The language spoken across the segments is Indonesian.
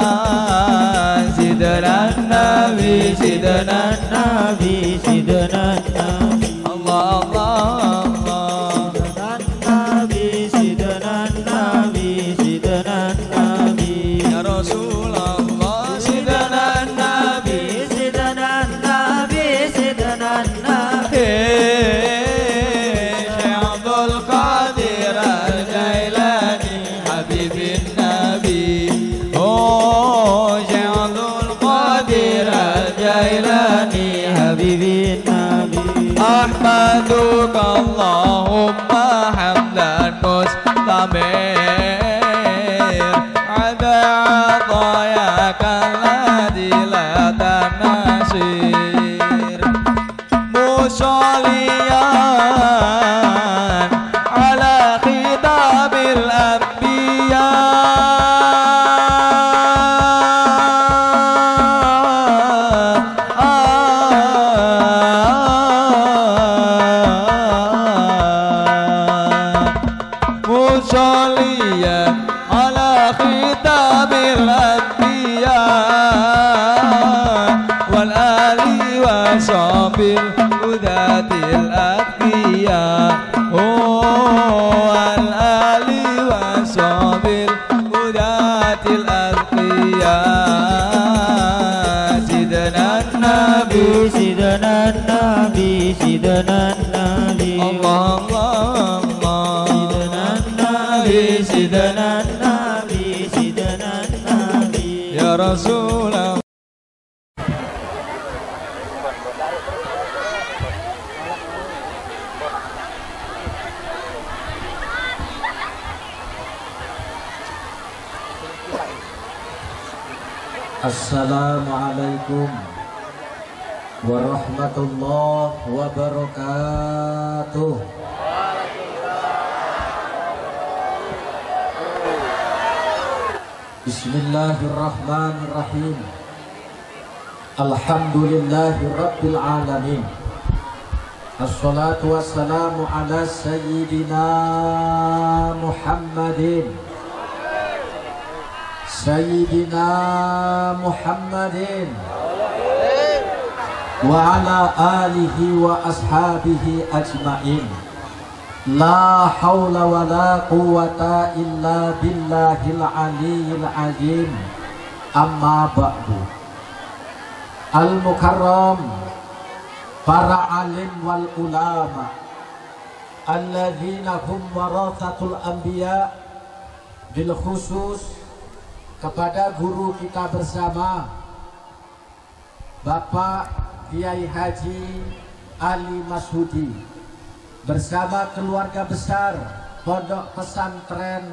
الألقياء سيدنا النبي سيدنا النبي سيدنا Assalamualaikum warahmatullahi wabarakatuh. Bismillahirrahmanirrahim. Alhamdulillahi rabbil alamin. Assalatu wassalamu ala sayyidina Muhammadin. سيدنا محمد وعلى آله وأصحابه أجمعين. لا حول ولا قوة إلا بالله العلي العظيم. أما بعد. المكرم para alim wal ulama alladzina hum warathatul anbiya bil khusus kepada guru kita bersama Bapak Kiai Haji Ali Masudi bersama keluarga besar Pondok Pesantren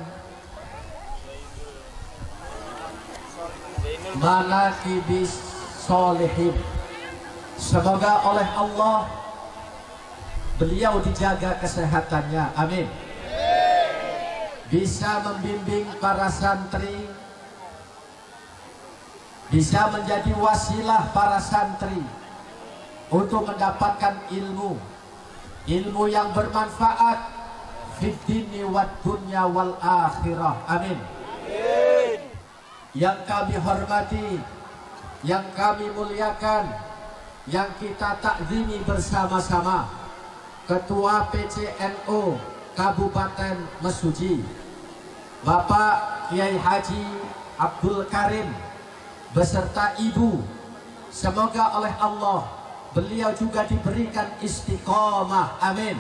Manakibis Solehin Semoga oleh Allah beliau dijaga kesehatannya. Amin. Bisa membimbing para santri bisa menjadi wasilah para santri untuk mendapatkan ilmu. Ilmu yang bermanfaat. Fid dini dunya wal akhirah. Amin. Yang kami hormati yang kami muliakan yang kita takzimi bersama-sama Ketua PCNO Kabupaten Mesuji Bapak Kiai Haji Abdul Karim beserta ibu. Semoga oleh Allah beliau juga diberikan istiqomah. Amin.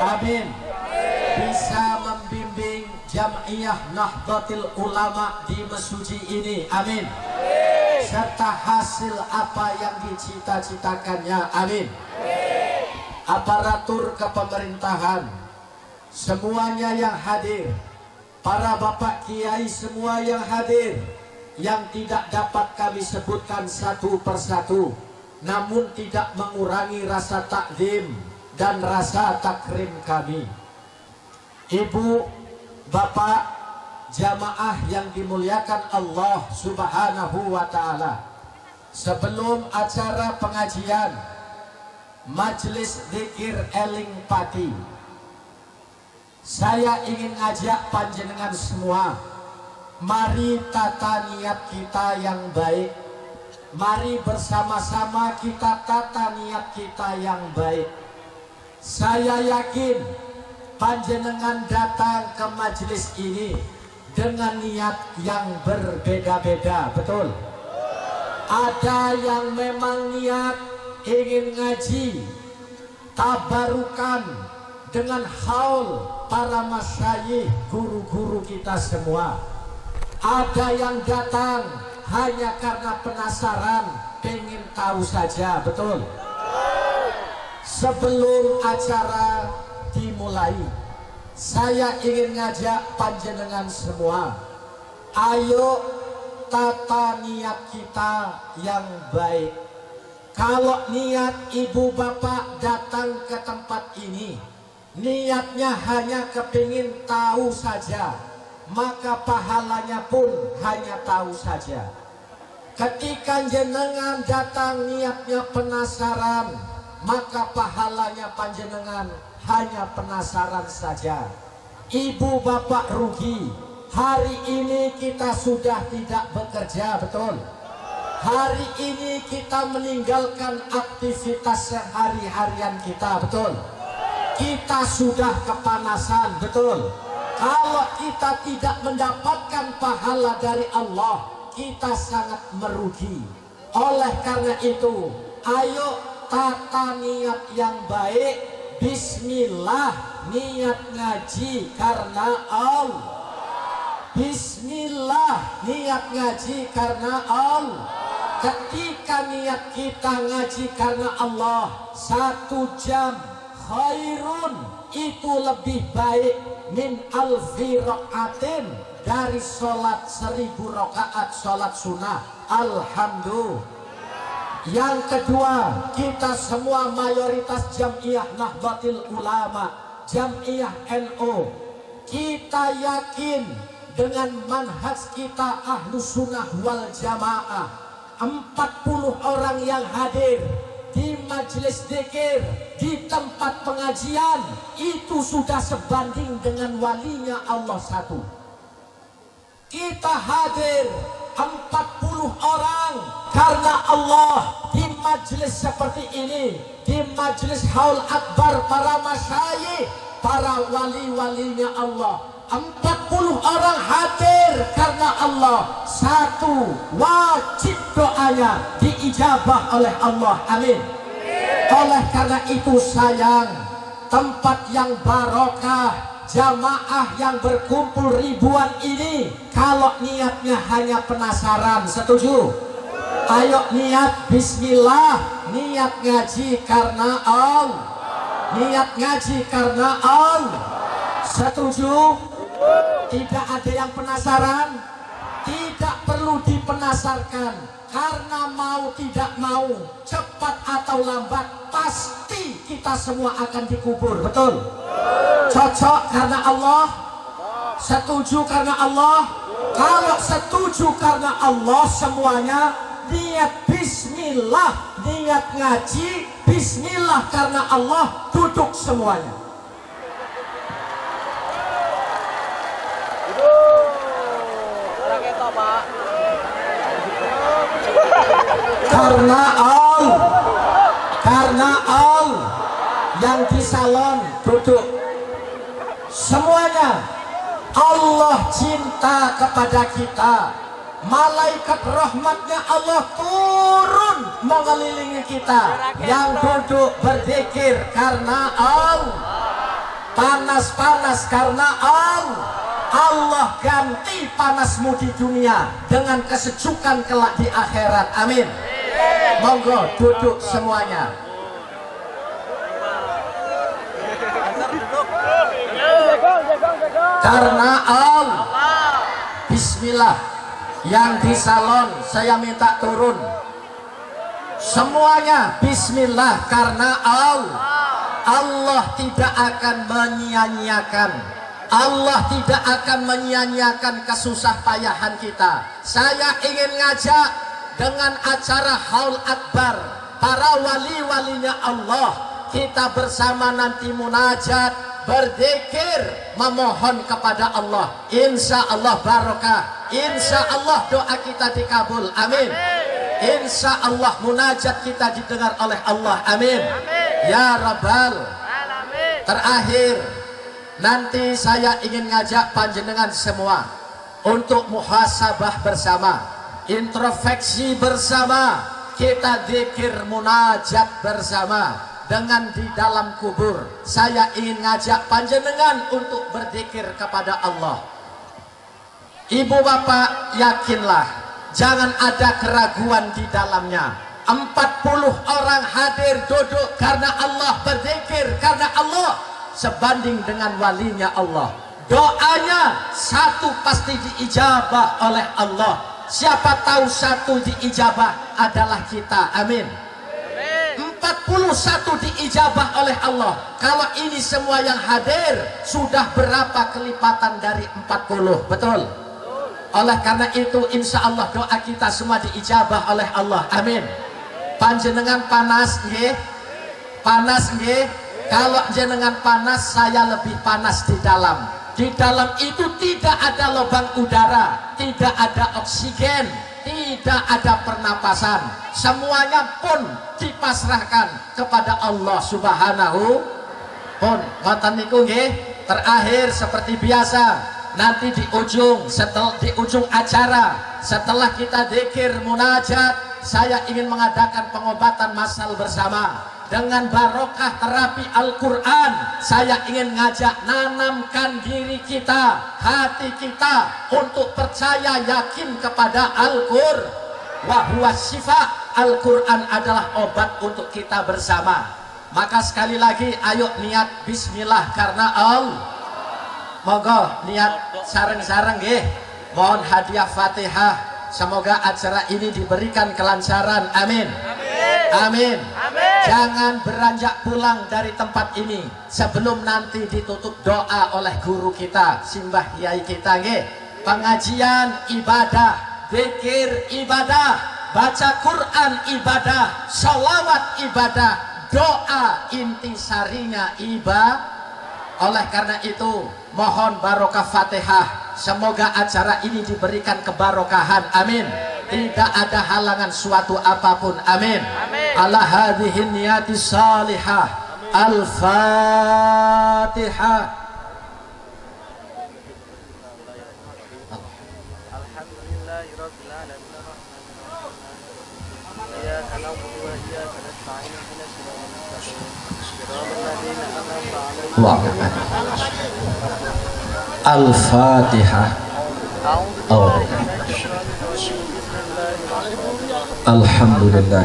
Amin. Bisa membimbing Jam'iyah Nahdlatul Ulama di Mesuji ini. Amin. Serta hasil apa yang dicita-citakannya. Amin. Aparatur kepemerintahan semuanya yang hadir. Para bapak kiai semua yang hadir yang tidak dapat kami sebutkan satu persatu namun tidak mengurangi rasa takdim dan rasa takrim kami. Ibu bapak jamaah yang dimuliakan Allah subhanahu wa ta'ala sebelum acara pengajian majelis zikir eling pati saya ingin ajak panjenengan semua Mari tata niat kita yang baik. Mari bersama-sama kita tata niat kita yang baik. Saya yakin panjenengan datang ke majelis ini dengan niat yang berbeda-beda, betul? Ada yang memang niat ingin ngaji, tabarukan dengan haul para masyayikh guru-guru kita semua. Ada yang datang hanya karena penasaran, pengen tahu saja, betul? Sebelum acara dimulai, saya ingin ngajak panjenengan semua. Ayo tata niat kita yang baik. Kalau niat ibu bapak datang ke tempat ini, niatnya hanya kepingin tahu saja, maka pahalanya pun hanya tahu saja. Ketika jenengan datang niatnya penasaran, maka pahalanya panjenengan hanya penasaran saja. Ibu bapak rugi. Hari ini kita sudah tidak bekerja, betul? Hari ini kita meninggalkan aktivitas sehari-harian kita, betul? Kita sudah kepanasan, betul? Kalau kita tidak mendapatkan pahala dari Allah, kita sangat merugi. Oleh karena itu, ayo tata niat yang baik. Bismillah, niat ngaji karena Allah. Bismillah, niat ngaji karena Allah. Ketika niat kita ngaji karena Allah, satu jam khairun itu lebih baik min alfi rokaatin dari sholat seribu rokaat sholat sunnah. Alhamdulillah. Yang kedua, kita semua mayoritas jamiah Nahdlatul Ulama, jamiah NU. Kita yakin dengan manhaj kita ahlu sunnah wal jamaah 40 orang yang hadir di majelis dikir di tempat pengajian itu sudah sebanding dengan walinya Allah satu. Kita hadir 40 orang karena Allah. Di majelis seperti ini di majelis haul akbar para masyayikh para wali-walinya Allah 40 orang hadir karena Allah. Satu wajib doanya diijabah oleh Allah. Amin. Oleh karena itu sayang tempat yang barokah jamaah yang berkumpul ribuan ini kalau niatnya hanya penasaran setuju? Ayo niat bismillah niat ngaji karena Allah. Niat ngaji karena Allah. Setuju tidak ada yang penasaran? Tidak perlu dipenasarkan. Karena mau tidak mau cepat atau lambat pasti kita semua akan dikubur. Betul? Cocok karena Allah? Setuju karena Allah? Kalau setuju karena Allah semuanya niat bismillah niat ngaji bismillah karena Allah duduk semuanya karena al. Karena al. Yang di salon duduk. Semuanya. Allah cinta kepada kita. Malaikat rahmatnya Allah turun mengelilingi kita. Yang duduk berzikir karena Allah panas-panas karena Allah Allah ganti panasmu di dunia dengan kesejukan kelak di akhirat. Amin. Monggo duduk semuanya. Karena Allah Bismillah. Yang di salon saya minta turun. Semuanya Bismillah Karena Allah Allah tidak akan menyia-nyiakan. Allah tidak akan menyia-nyiakan kesusah payahan kita. Saya ingin ngajak dengan acara haul akbar para wali-walinya Allah kita bersama nanti munajat berzikir memohon kepada Allah. Insya Allah barokah. Insya Allah doa kita dikabul. Amin. Insya Allah munajat kita didengar oleh Allah. Amin. Ya Rabbal terakhir nanti saya ingin ngajak panjenengan semua untuk muhasabah bersama introspeksi bersama. Kita zikir munajat bersama. Dengan di dalam kubur. Saya ingin ngajak panjenengan untuk berzikir kepada Allah. Ibu bapak yakinlah. Jangan ada keraguan di dalamnya. 40 orang hadir duduk karena Allah berzikir karena Allah sebanding dengan walinya Allah. Doanya satu pasti diijabah oleh Allah Siapa tahu satu diijabah adalah kita. Amin. 41 diijabah oleh Allah. Kalau ini semua yang hadir sudah berapa kelipatan dari 40? Betul? Oleh karena itu insya Allah doa kita semua diijabah oleh Allah. Amin. Panjenengan panas nggih? Panas nggih? Kalau jenengan panas saya lebih panas di dalam di dalam itu tidak ada lubang udara, tidak ada oksigen, tidak ada pernapasan. Semuanya pun dipasrahkan kepada Allah Subhanahu pun. Ngoten niku nggih. Terakhir seperti biasa, nanti di ujung setelah di ujung acara setelah kita dikir munajat, saya ingin mengadakan pengobatan masal bersama dengan barokah terapi Al-Quran saya ingin ngajak nanamkan diri kita hati kita untuk percaya yakin kepada Al-Qur. Wahwa syifa Al-Quran adalah obat untuk kita bersama. Maka sekali lagi ayo niat bismillah karena Allah moga niat sarang-sarang ya mohon hadiah fatihah. Semoga acara ini diberikan kelancaran. Amin. Amin, amin. Jangan beranjak pulang dari tempat ini sebelum nanti ditutup doa oleh guru kita, simbah kiai kita. Pengajian ibadah, zikir ibadah, baca Quran ibadah, salawat ibadah, doa inti sarinya ibadah. Oleh karena itu, mohon barokah Fatihah. Semoga acara ini diberikan kebarokahan. Amin tidak ada halangan suatu apa pun. Amin, ala hadhihi niyati salihah. Al-fatihah. Al-Fatihah. Oh. Alhamdulillah.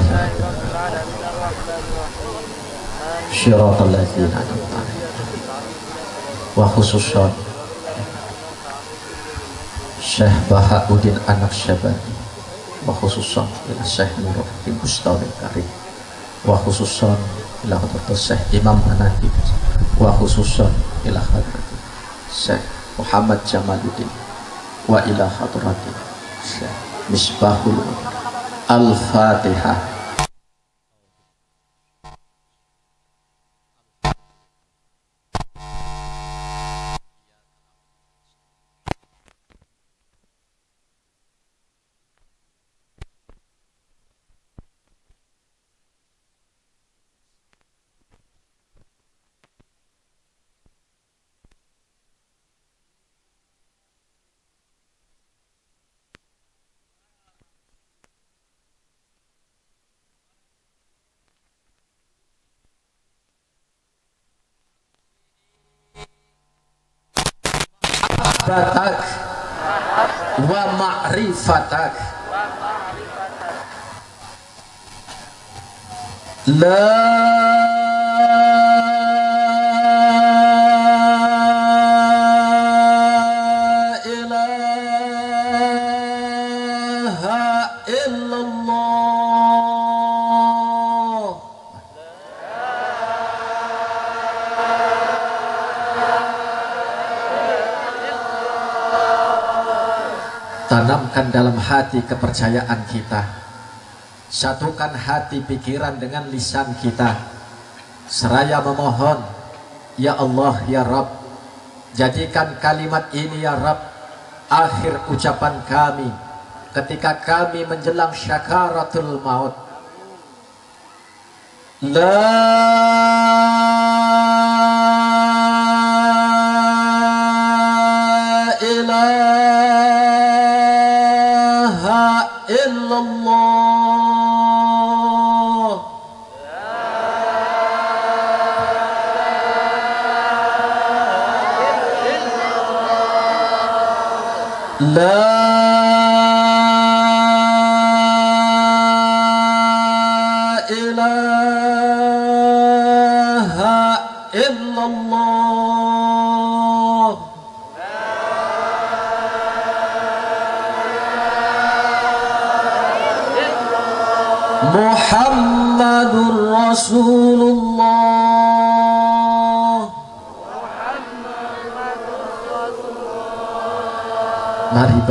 Syiratal ladzina wa khususan Syekh Bahauddin anak Syabani. Wa khususan ila Syekh Nuruddin Bustami Karim. Wa khususan ila hadratus Syekh Imam Hanafi wa khususan ila hadratus Syekh Muhammad Jamaluddin. Wa ila hadratus Syekh Misbahul Al-Fatihah محبتك ومعرفتك لا la tanamkan dalam hati kepercayaan kita. Satukan hati pikiran dengan lisan kita. Seraya memohon Ya Allah ya Rabb Jadikan kalimat ini ya Rabb Akhir ucapan kami Ketika kami menjelang syakaratul maut. La La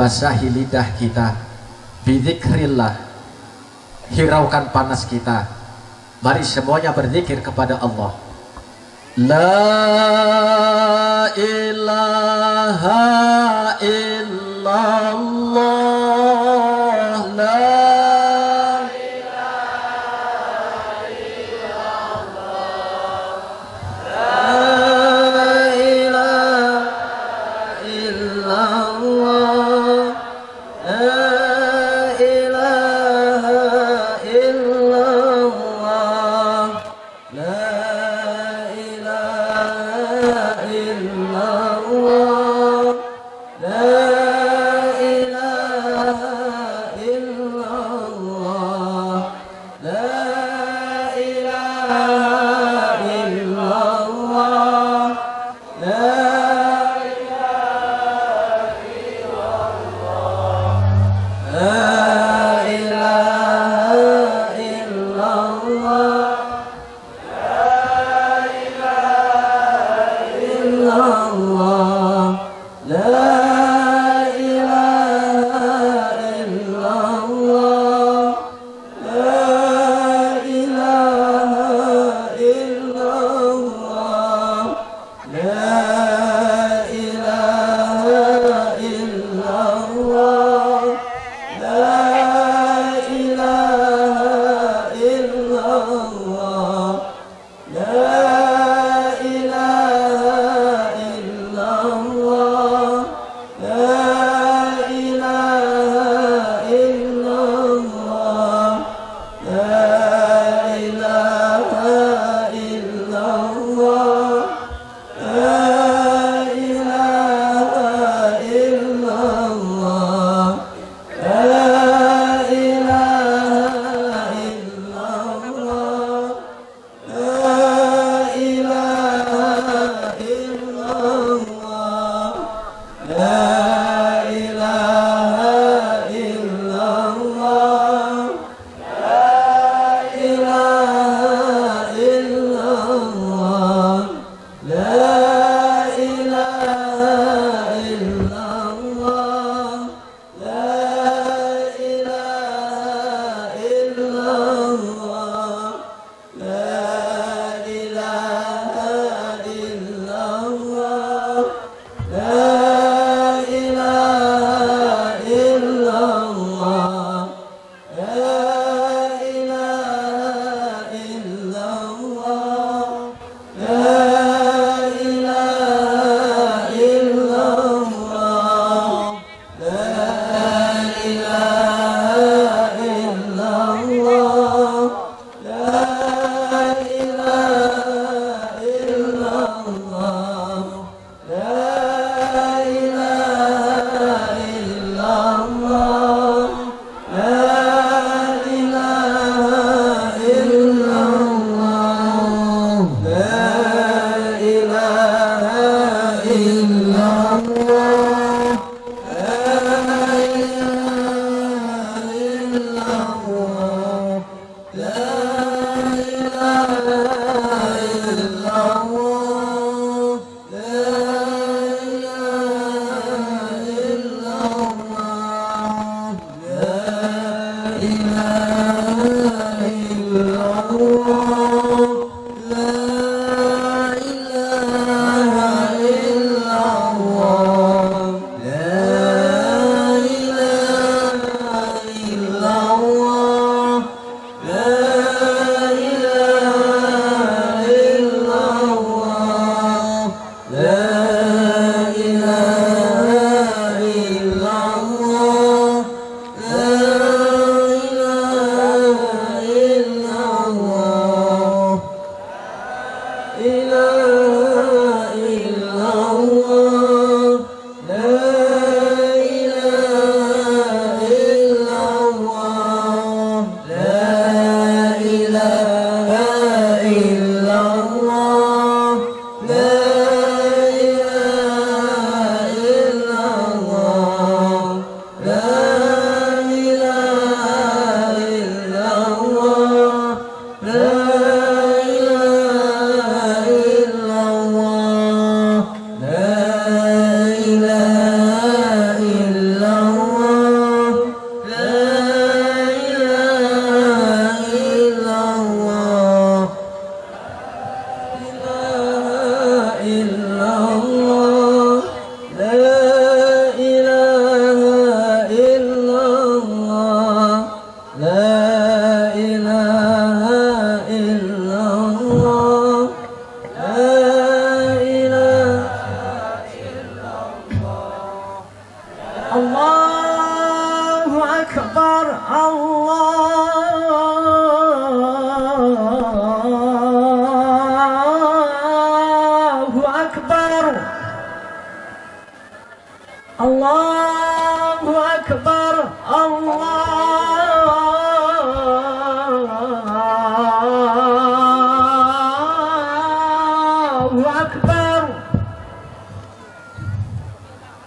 basahi lidah kita. Bidikrillah Hiraukan panas kita. Mari semuanya berzikir kepada Allah. La ilaha illallah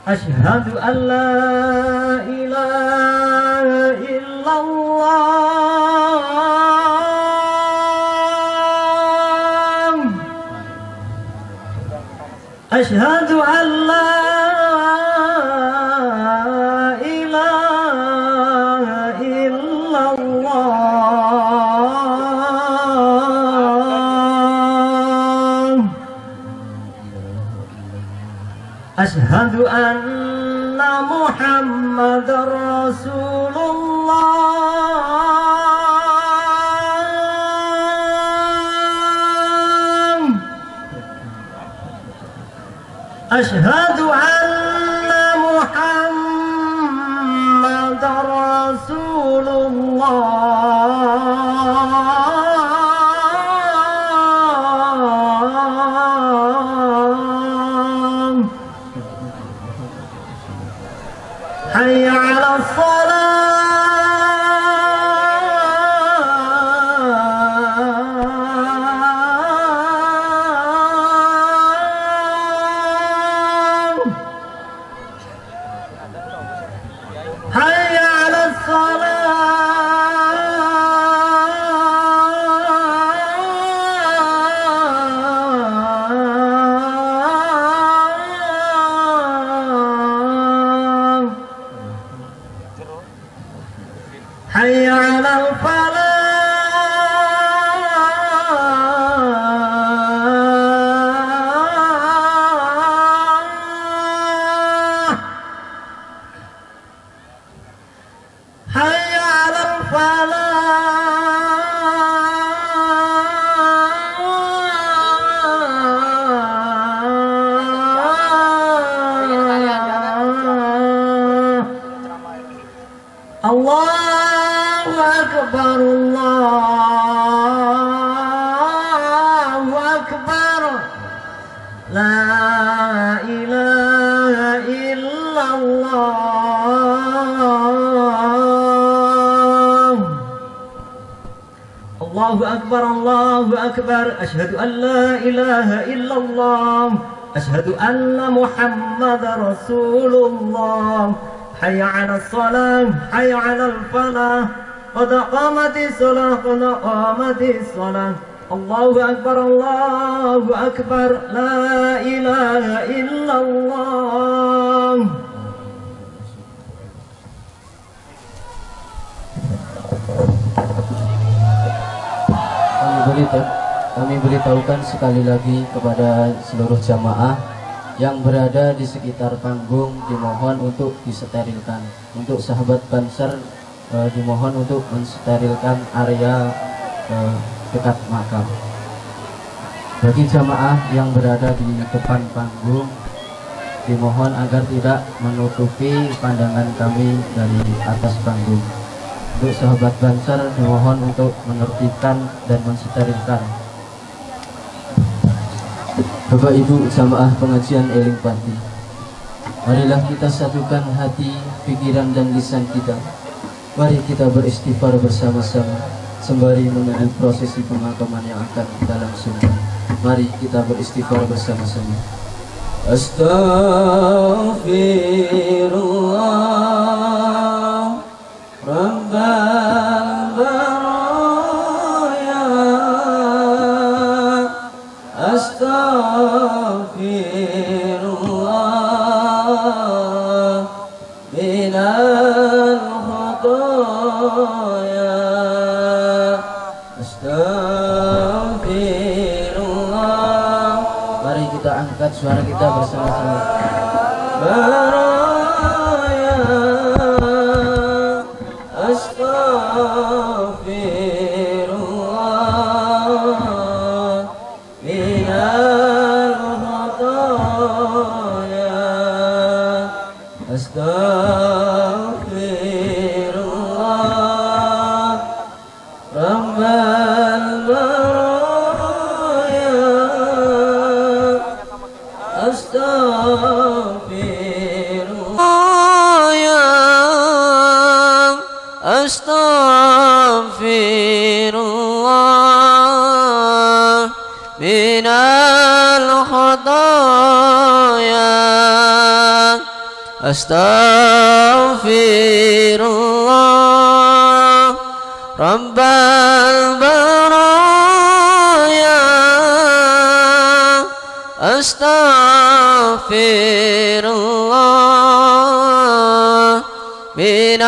أشهد أن لا أن محمد أشهد أن لا إله إلا الله. أشهد أن محمد رسول الله حي على الصلاة حي على الفلاح. قد قامت الصلاة قد قامت الصلاة. الله أكبر الله أكبر. لا إله إلا الله. Kami beritahu kami beritahukan sekali lagi kepada seluruh jamaah yang berada di sekitar panggung dimohon untuk disterilkan. Untuk sahabat banser eh, dimohon untuk mensterilkan area eh, dekat makam. Bagi jamaah yang berada di depan panggung dimohon agar tidak menutupi pandangan kami dari atas panggung. Untuk sahabat Banser dimohon untuk menertibkan dan mensterilkan Bapak Ibu jamaah pengajian Eling Pati Marilah kita satukan hati, pikiran dan lisan kita. Mari kita beristighfar bersama-sama Sembari menunggu prosesi pemakaman yang akan kita langsungkan Mari kita beristighfar bersama-sama. Astaghfirullah Rabbal suara kita bersama-sama أستغفر الله رب البرايا. أستغفر الله من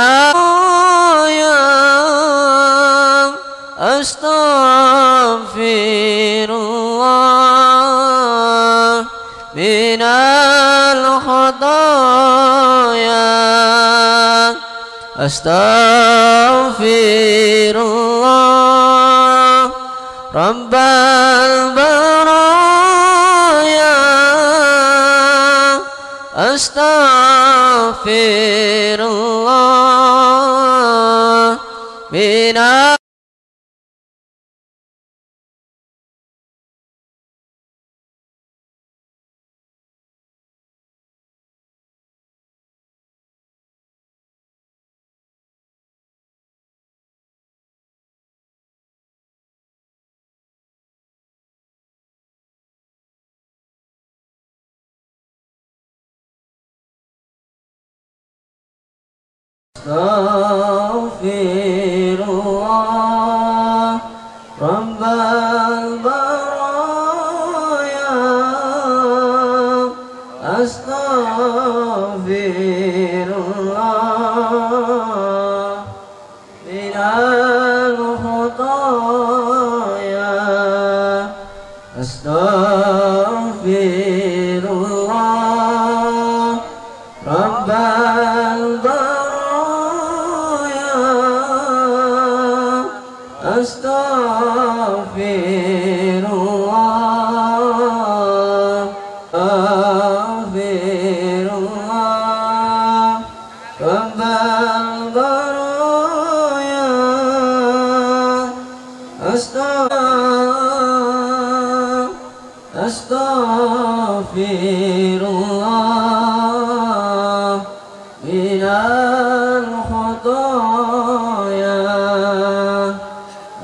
أستغفر الله رب البرايا أستغفر الله استغفر الله رب البر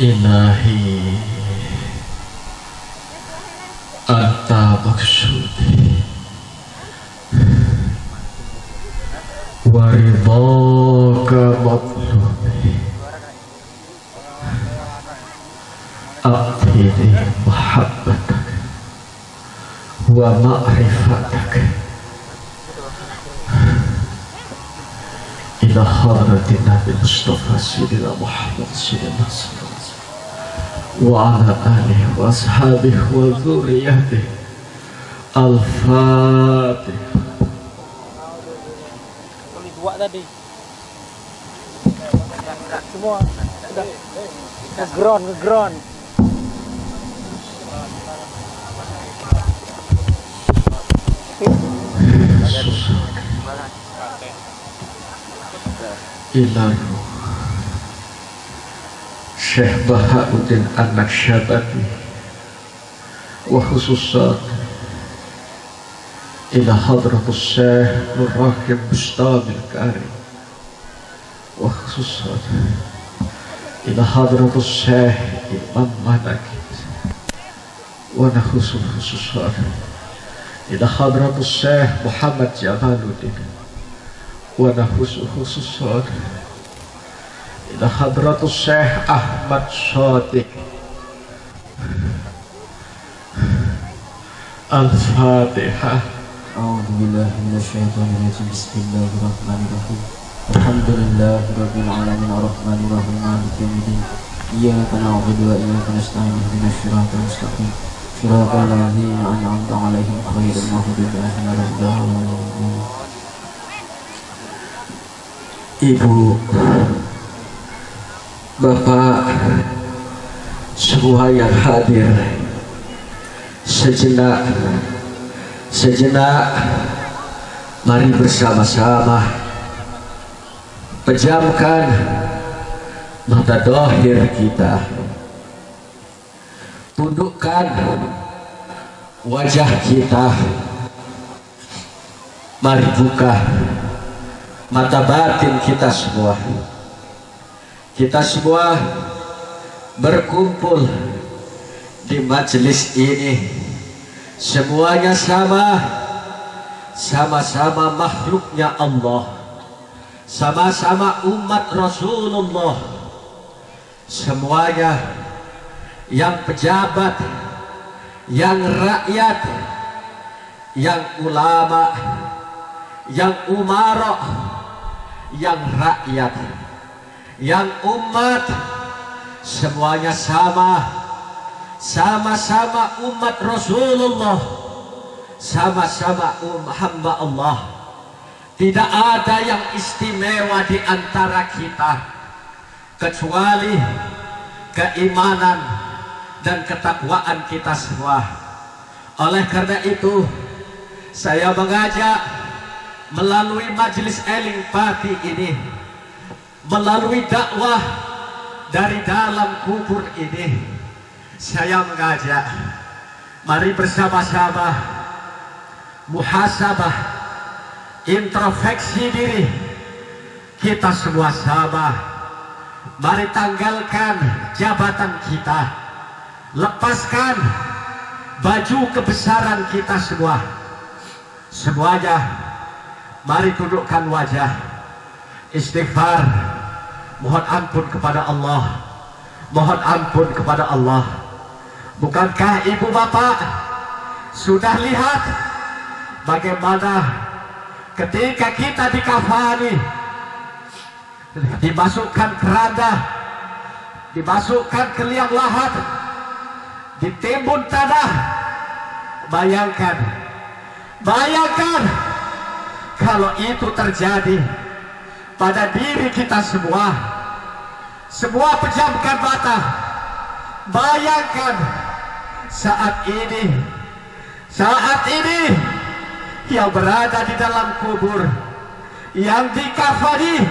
إلهي أنت مقصودي. ورضاك مطلوبي. أعطيني محبتك ومعرفتك. إلى حضرة النبي المصطفى سيدنا محمد صلى الله عليه وسلم. وعلى آله وأصحابه وذريته الفاتح Kali dua tadi. Semua sudah ngeground, ngeground. الشيخ بهاء الدين أحمد شابكي وخصوصات إلى حضرة الشيخ الراكب بشتاب الكريم وخصوصات إلى حضرة الشيخ إمام ملكي ونخص الخصوصات إلى حضرة الشيخ محمد جمال الدين ونخص الخصوصات إلى حضرة الشيخ أحمد صادق الفاتحة أعوذ بالله من الشيطان الرجيم بسم الله الرحمن الرحيم الحمد لله رب العالمين الرحمن الرحيم مالك يوم الدين إياك نعبد وإياك نستعين اهدنا الصراط المستقيم صراط الذين أنعمت عليهم غير المغضوب عليهم ولا الضالين Ibu, Bapak, semua yang hadir sejenak sejenak mari bersama-sama pejamkan mata dohir kita. Tundukkan wajah kita. Mari buka mata batin kita semua kita semua berkumpul di majelis ini. Semuanya sama. Sama-sama makhluknya Allah. Sama-sama umat Rasulullah. Semuanya yang pejabat yang rakyat yang ulama yang umarok yang rakyat yang umat semuanya sama. Sama-sama umat Rasulullah. Sama-sama um, hamba Allah. Tidak ada yang istimewa di antara kita. Kecuali keimanan dan ketakwaan kita semua. Oleh karena itu saya mengajak melalui majelis eling pati ini melalui dakwah dari dalam kubur ini. Saya mengajak mari bersama-sama muhasabah introspeksi diri. Kita semua sama. Mari tanggalkan jabatan kita. Lepaskan baju kebesaran kita semua. Semuanya mari tundukkan wajah. Istighfar mohon ampun kepada Allah. Mohon ampun kepada Allah. Bukankah ibu bapak sudah lihat bagaimana ketika kita dikafani dimasukkan keranda dimasukkan ke liang lahat ditimbun tanah? Bayangkan bayangkan kalau itu terjadi pada diri kita semua semua pejamkan mata. Bayangkan saat ini. Saat ini yang berada di dalam kubur yang dikafani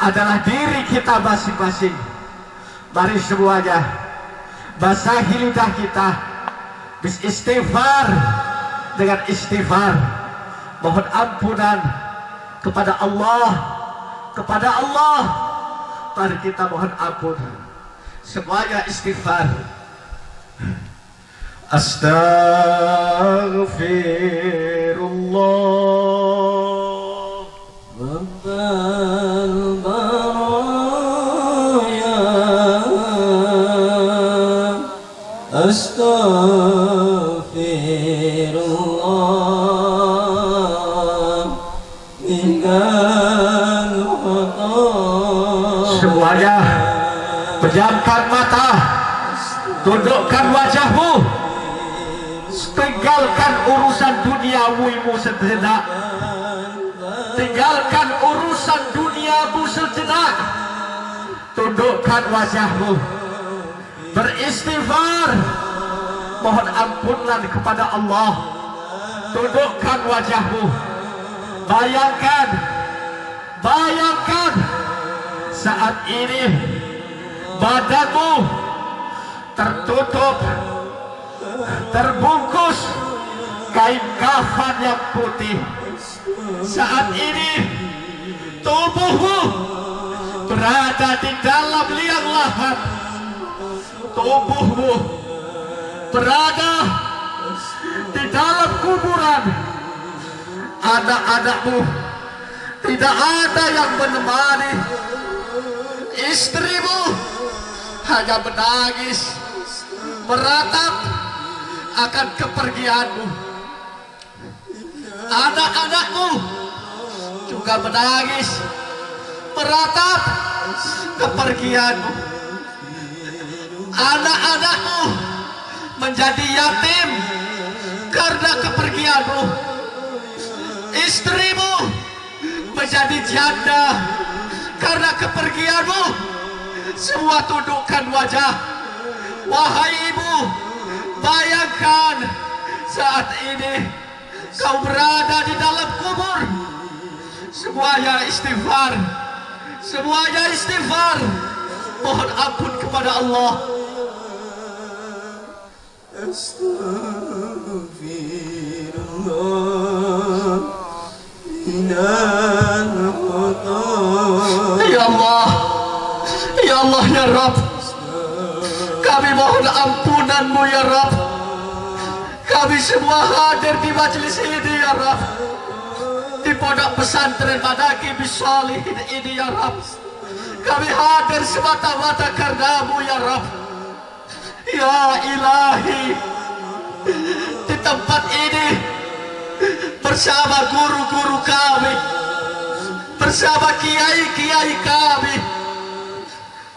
adalah diri kita masing-masing. Mari semuanya basahi lidah kita. Bis istighfar dengan istighfar. Mohon ampunan kepada Allah kepada Allah Mari kita mohon ampun. Semuanya istighfar. Astaghfirullah. Pejamkan mata. Tundukkan wajahmu. Tinggalkan urusan duniawimu sejenak. Tinggalkan urusan duniamu sejenak. Tundukkan wajahmu. Beristighfar. Mohon ampunan kepada Allah. Tundukkan wajahmu. Bayangkan. Bayangkan. Saat ini Badanmu Tertutup Terbungkus Kain kafan yang putih. Saat ini Tubuhmu Berada di dalam liang lahat. Tubuhmu Berada Di dalam kuburan. Anak-anakmu tidak ada yang menemani istrimu hanya menangis. Meratap akan kepergianmu. Anak-anakmu juga menangis. Meratap kepergianmu. Anak-anakmu menjadi yatim karena kepergianmu. Istrimu menjadi janda karena kepergianmu semua tundukkan wajah. Wahai ibu bayangkan saat ini kau berada di dalam kubur. Semuanya istighfar. Semuanya istighfar. Mohon ampun kepada Allah. Ya Allah. Allah ya Rabb. Kami mohon ampunanmu ya Rabb. Kami semua hadir di majelis ini ya Rabb. Di pondok pesantren Madaki Bisolihin ini ya Rabb. Kami hadir semata-mata karenamu ya Rabb. Ya ilahi. Di tempat ini Bersama guru-guru kami bersama kiai-kiai kami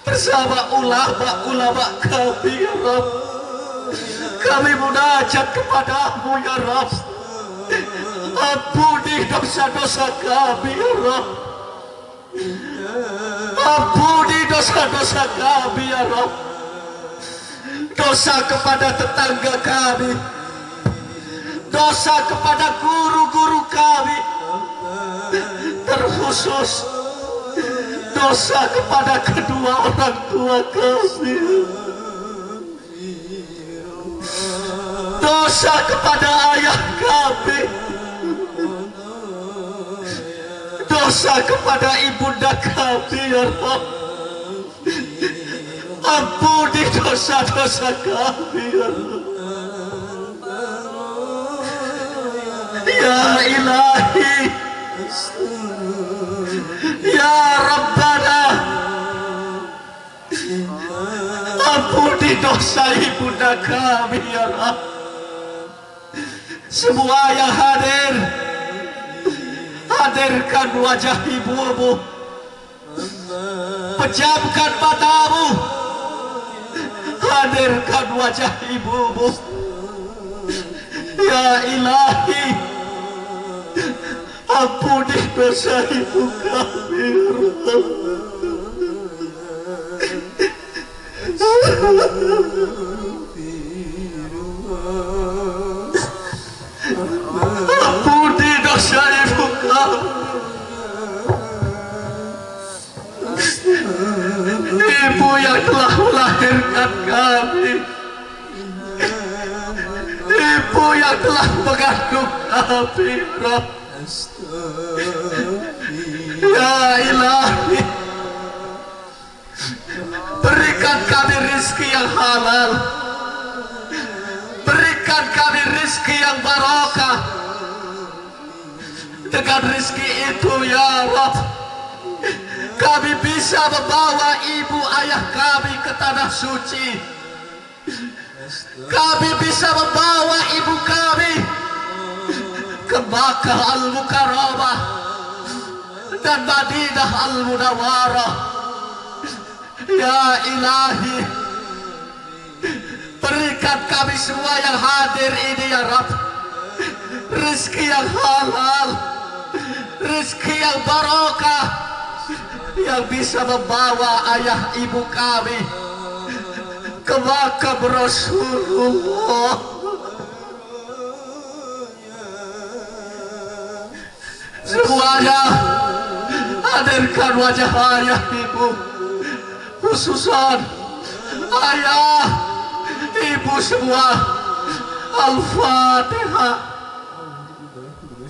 bersama ulama-ulama kami ya Rabb kami munajat kepadamu ya Rabb ampuni dosa-dosa kami ya Rabb ampuni dosa-dosa kami ya Rabb dosa kepada tetangga kami. Dosa kepada guru-guru kami. Terkhusus dosa kepada kedua orang tua kami. Dosa kepada ayah kami. Dosa kepada ibunda kami ya Rabb ampuni dosa-dosa kami ya Rabb ya ilahi Ya Rabbana. Ampuni dosa ibunda kami ya Rabb. Semua yang hadir Hadirkan wajah ibumu. Pejamkan matamu. Hadirkan wajah ibumu. Ya ilahi Ampuni dosa ibu kami ya. Ampuni dosa ibu kami. Ibu yang telah melahirkan kami. Ibu yang telah mengandung kami Rabb Ya ilahi Berikan kami rizki yang halal Berikan kami rizki yang barokah. Dengan rizki itu ya Rabb Kami bisa membawa ibu ayah kami ke tanah suci. Kami bisa membawa ibu Makkah Al-Mukarramah dan Madinah Al-Munawwarah. Ya ilahi, berikan kami semua yang hadir ini ya Rabb, rizki yang halal, rizki yang barokah, yang bisa membawa ayah ibu kami ke makam Rasulullah. Semuanya hadirkan wajah ayah ibu Khususan ayah ibu semua Al-Fatihah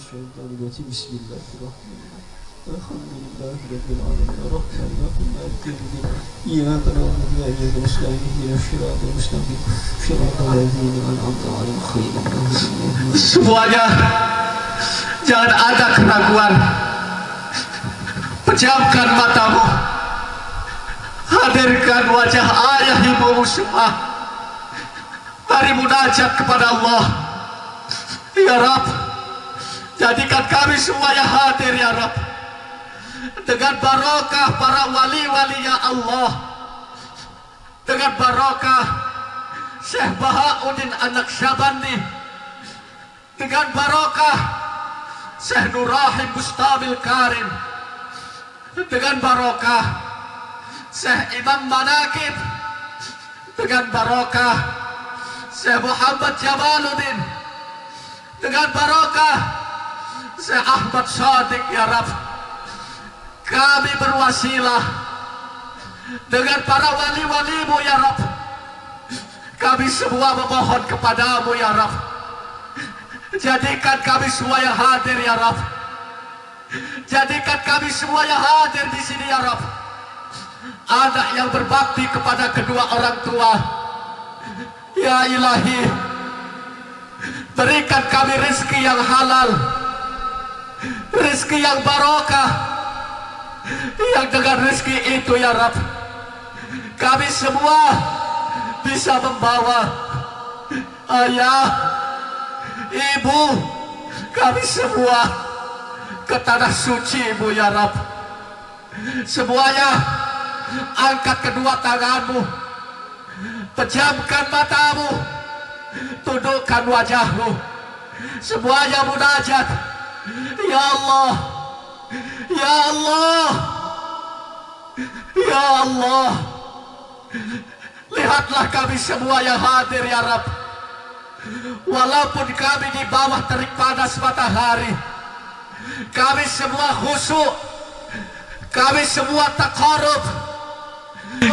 بسم الله الرحمن الرحيم الحمد لله رب العالمين الرحمن الرحيم مالك يوم الدين إياك نعبد وإياك نستعين اهدنا الصراط المستقيم صراط الذين أنعمت عليهم غير المغضوب عليهم Semuanya Jangan ada keraguan. Pejamkan matamu. Hadirkan wajah ayah ibumu semua. Mari munajat kepada Allah. Ya Rab, jadikan kami semua yang hadir ya Rab. Dengan barokah para wali-walinya Allah. Dengan barokah Syekh Bahauddin anak Syabandi. Dengan barokah Syekh Nurahim Mustabil Karim. Dengan barokah. Syekh Imam Manakib. Dengan barokah. Syekh Muhammad Jamaluddin. Dengan barokah. Syekh Ahmad Sadiq ya Rab. Kami berwasilah. Dengan para wali-walimu ya Rab. Kami semua memohon kepadamu ya Rab jadikan kami semua yang hadir ya Rab. Jadikan kami semua yang hadir di sini ya Rab. Anak yang berbakti kepada kedua orang tua. Ya ilahi. Berikan kami rezeki yang halal. Rezeki yang barokah. Yang dengan rezeki itu ya Rab Kami semua bisa membawa Ayah Ibu Kami semua ke tanah suci Bu ya Rab. Semuanya Angkat kedua tanganmu. Pejamkan matamu. Tundukkan wajahmu. Semuanya munajat. Ya Allah. Ya Allah. Ya Allah. Lihatlah kami semua yang hadir ya Rab walaupun kami di bawah terik panas matahari kami semua khusyuk kami semua takarub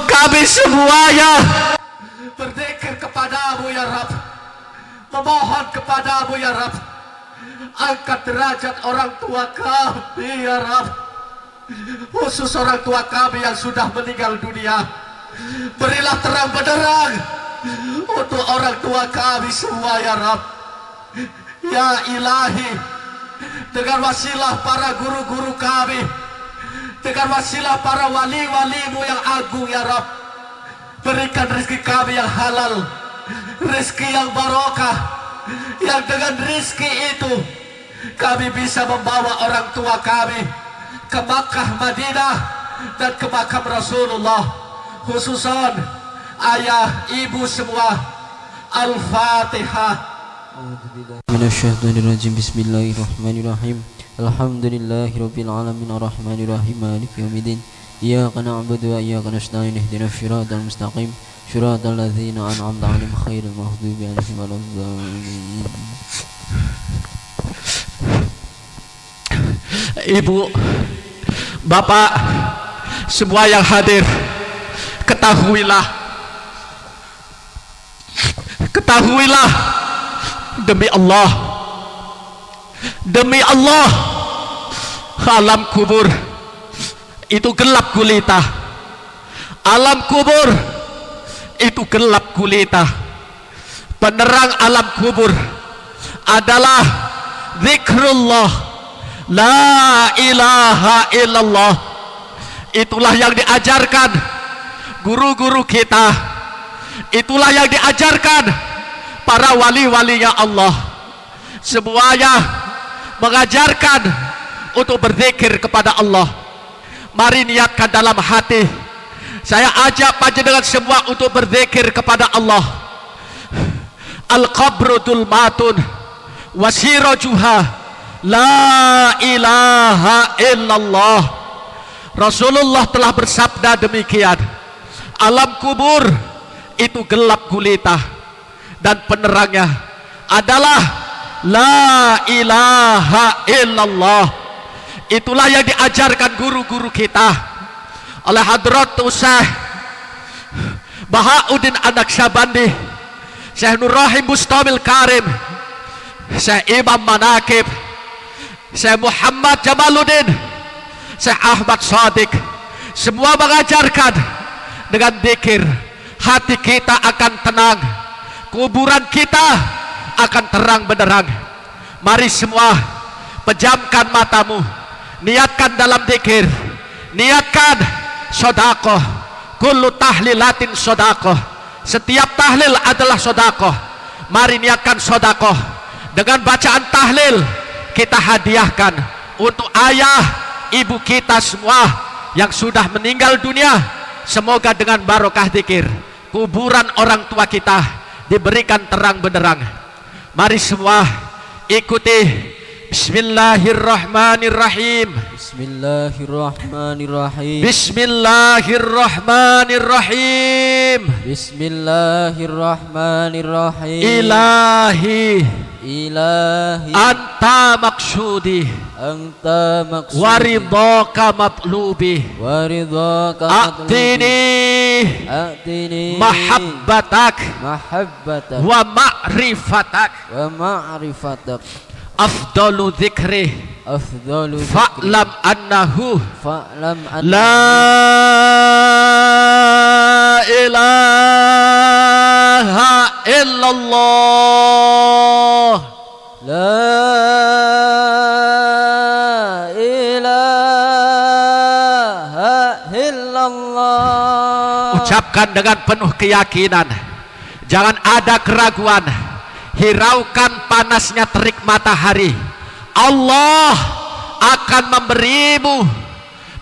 kami semuanya berzikir kepadamu ya Rab. Memohon kepadamu ya Rab. Angkat derajat orang tua kami ya Rab. Khusus orang tua kami yang sudah meninggal dunia. Berilah terang benderang untuk orang tua kami semua ya Rab. Ya ilahi dengan wasilah para guru-guru kami dengan wasilah para wali-walimu yang agung ya Rab. Berikan rezeki kami yang halal rezeki yang barokah yang dengan rezeki itu kami bisa membawa orang tua kami ke Makkah Madinah dan ke makam Rasulullah khususan ayah, ibu semua. Al-Fatihah. Minasyaitonirrajim. Bismillahirrahmanirrahim. Alhamdulillahirabbil alamin arrahmanirrahim maliki yaumiddin. Iyyaka na'budu wa iyyaka nasta'in ihdinas siratal mustaqim. Siratal ladzina an'amta 'alaihim khairil maghdubi 'alaihim waladdallin. Ibu, Bapak, semua yang hadir, ketahuilah ketahuilah demi Allah, demi Allah, alam kubur itu gelap gulita, alam kubur itu gelap gulita, penerang alam kubur adalah zikrullah. La ilaha illallah. Itulah yang diajarkan Guru-guru kita Itulah yang diajarkan Para wali-walinya Allah. Semuanya Mengajarkan Untuk berzikir kepada Allah. Mari niatkan dalam hati. Saya ajak panjenengan semua Untuk berzikir kepada Allah. Al-qabru matun Wasirajuha La ilaha illallah. Rasulullah telah bersabda demikian. Alam kubur itu gelap gulita Dan penerangnya adalah La ilaha illallah. Itulah yang diajarkan guru-guru kita Oleh Hadrat Usah Bahauddin anak Syabandi Syekh Nur Rahim Mustamil Karim Syekh Imam Manakib Syekh Muhammad Jamaluddin Syekh Ahmad Sadiq. Semua mengajarkan dengan dikir hati kita akan tenang. Kuburan kita akan terang benderang. Mari semua pejamkan matamu. Niatkan dalam zikir. Niatkan sodakoh. Kullu tahlilatin sodakoh. Setiap tahlil adalah sodakoh. Mari niatkan sodakoh. Dengan bacaan tahlil kita hadiahkan untuk ayah ibu kita semua yang sudah meninggal dunia. Semoga dengan barokah zikir kuburan orang tua kita diberikan terang benderang. Mari semua ikuti Bismillahirrahmanirrahim. Bismillahirrahmanirrahim. Bismillahirrahmanirrahim. Bismillahirrahmanirrahim. Ilahi. Ilahi. Anta maksudi. Anta maksudi. Waridhaka matlubi. Waridhaka A'tini. A'tini. Mahabbatak. Mahabbatak. Wa ma'rifatak. Wa ma'rifatak Afdalu dhikri Afdalu Fa'lam annahu. Fa'lam anna La ilaha illallah. La ilaha illallah. Ucapkan dengan penuh keyakinan. Jangan ada keraguan Hiraukan panasnya terik matahari. Allah akan memberimu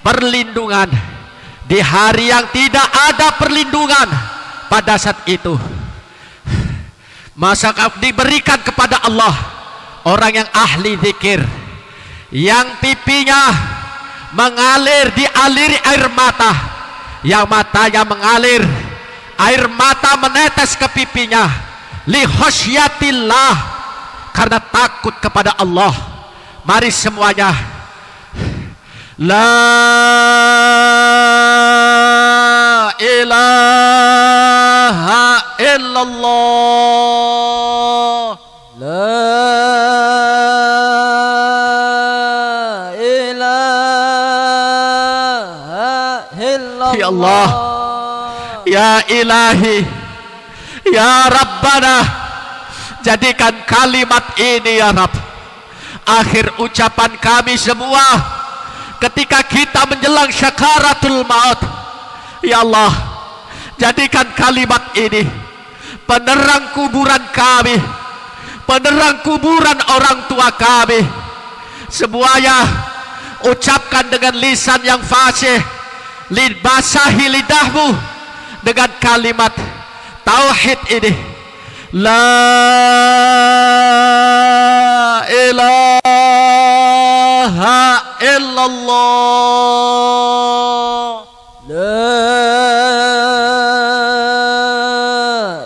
perlindungan. Di hari yang tidak ada perlindungan Pada saat itu. Masa diberikan kepada Allah Orang yang ahli zikir Yang pipinya mengalir dialiri air mata Yang matanya mengalir Air mata menetes ke pipinya Li khosyatillah Karena takut kepada Allah. Mari semuanya. La ilaha illallah. La ilaha illallah Ya Allah. Ya ilahi Ya Rabbana Jadikan kalimat ini ya Rabb. Akhir ucapan kami semua Ketika kita menjelang syakaratul maut Ya Allah Jadikan kalimat ini Penerang kuburan kami Penerang kuburan orang tua kami. Semuanya Ucapkan dengan lisan yang fasih basahi lidahmu Dengan kalimat Tauhid ini. La ilaha illallah. La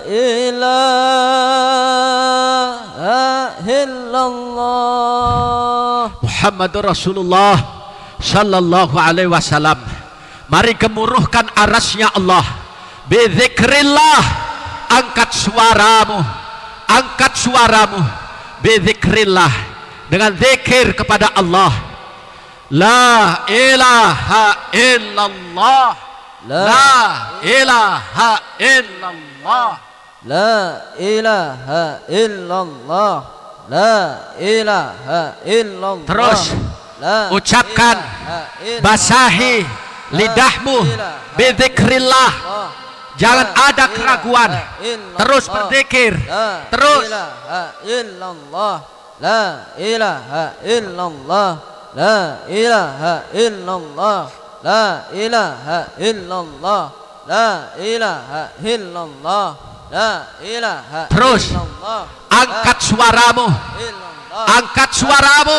ilaha illallah. Muhammadur Rasulullah Sallallahu alaihi wasallam. Mari gemuruhkan arasnya Allah. Bizikrillah Angkat suaramu. Angkat suaramu. Bizikrillah. Dengan zikir kepada Allah. La ilaha illallah. La ilaha illallah. La ilaha illallah. La ilaha illallah. Terus, ucapkan. Basahi lidahmu. Bizikrillah. Jangan La ada keraguan. Terus berzikir. La Terus. ilaha illallah. La ilaha illallah. La ilaha illallah. La ilaha illallah. La ilaha illallah. La ilaha Terus. Angkat suaramu. Angkat suaramu.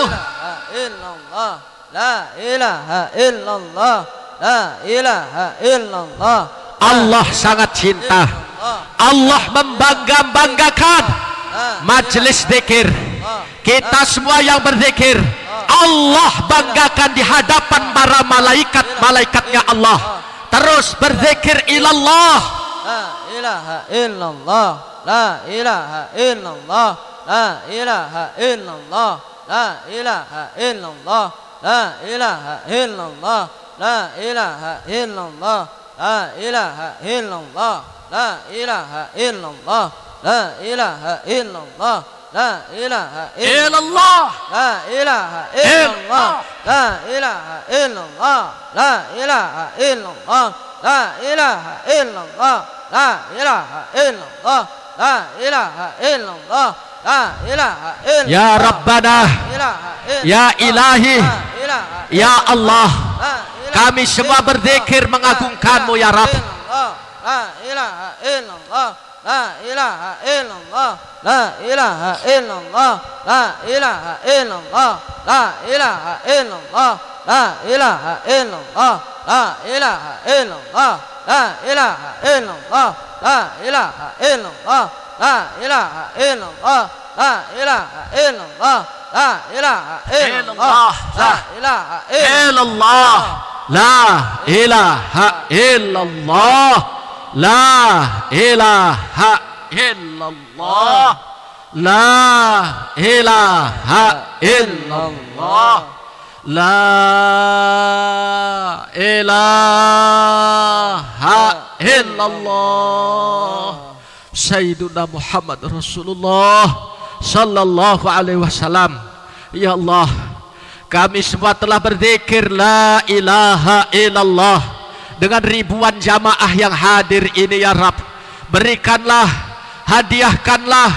La ilaha illallah. La ilaha illallah. La Allah sangat cinta. Illallah. Allah membangga-banggakan. Majelis zikir. Kita semua yang berzikir. Allah banggakan di hadapan para malaikat-malaikatnya Allah. Terus berzikir ilallah. La ilaha illallah. La ilaha illallah. La ilaha illallah. La ilaha illallah. La ilaha illallah. La ilaha illallah Ilaha illallah La ilaha illallah La ilaha illallah لا إله إلا الله لا إله إلا الله لا إله إلا الله لا إله إلا الله لا إله إلا الله لا إله إلا الله لا إله إلا الله لا إله إلا يا ربنا إله إلا Ya ilahi لا إله Ya Allah لا إله Kami semua إلا berzikir الله. mengagungkanmu ya Rabb لا إله إلا الله لا إله إلا الله لا إله إلا الله لا إله إلا الله لا إله إلا الله لا إله إلا الله لا إله إلا الله لا إله إلا الله لا إله إلا الله لا إله إلا الله لا إله إلا الله لا إله إلا الله لا إله إلا الله لا إله إلا الله لا إله إلا الله الله الله سيدنا محمد رسول الله صلى الله عليه وسلم. Ya Allah Kami semua telah berzikir la ilaha illallah dengan ribuan jamaah yang hadir ini ya Rab Berikanlah, hadiahkanlah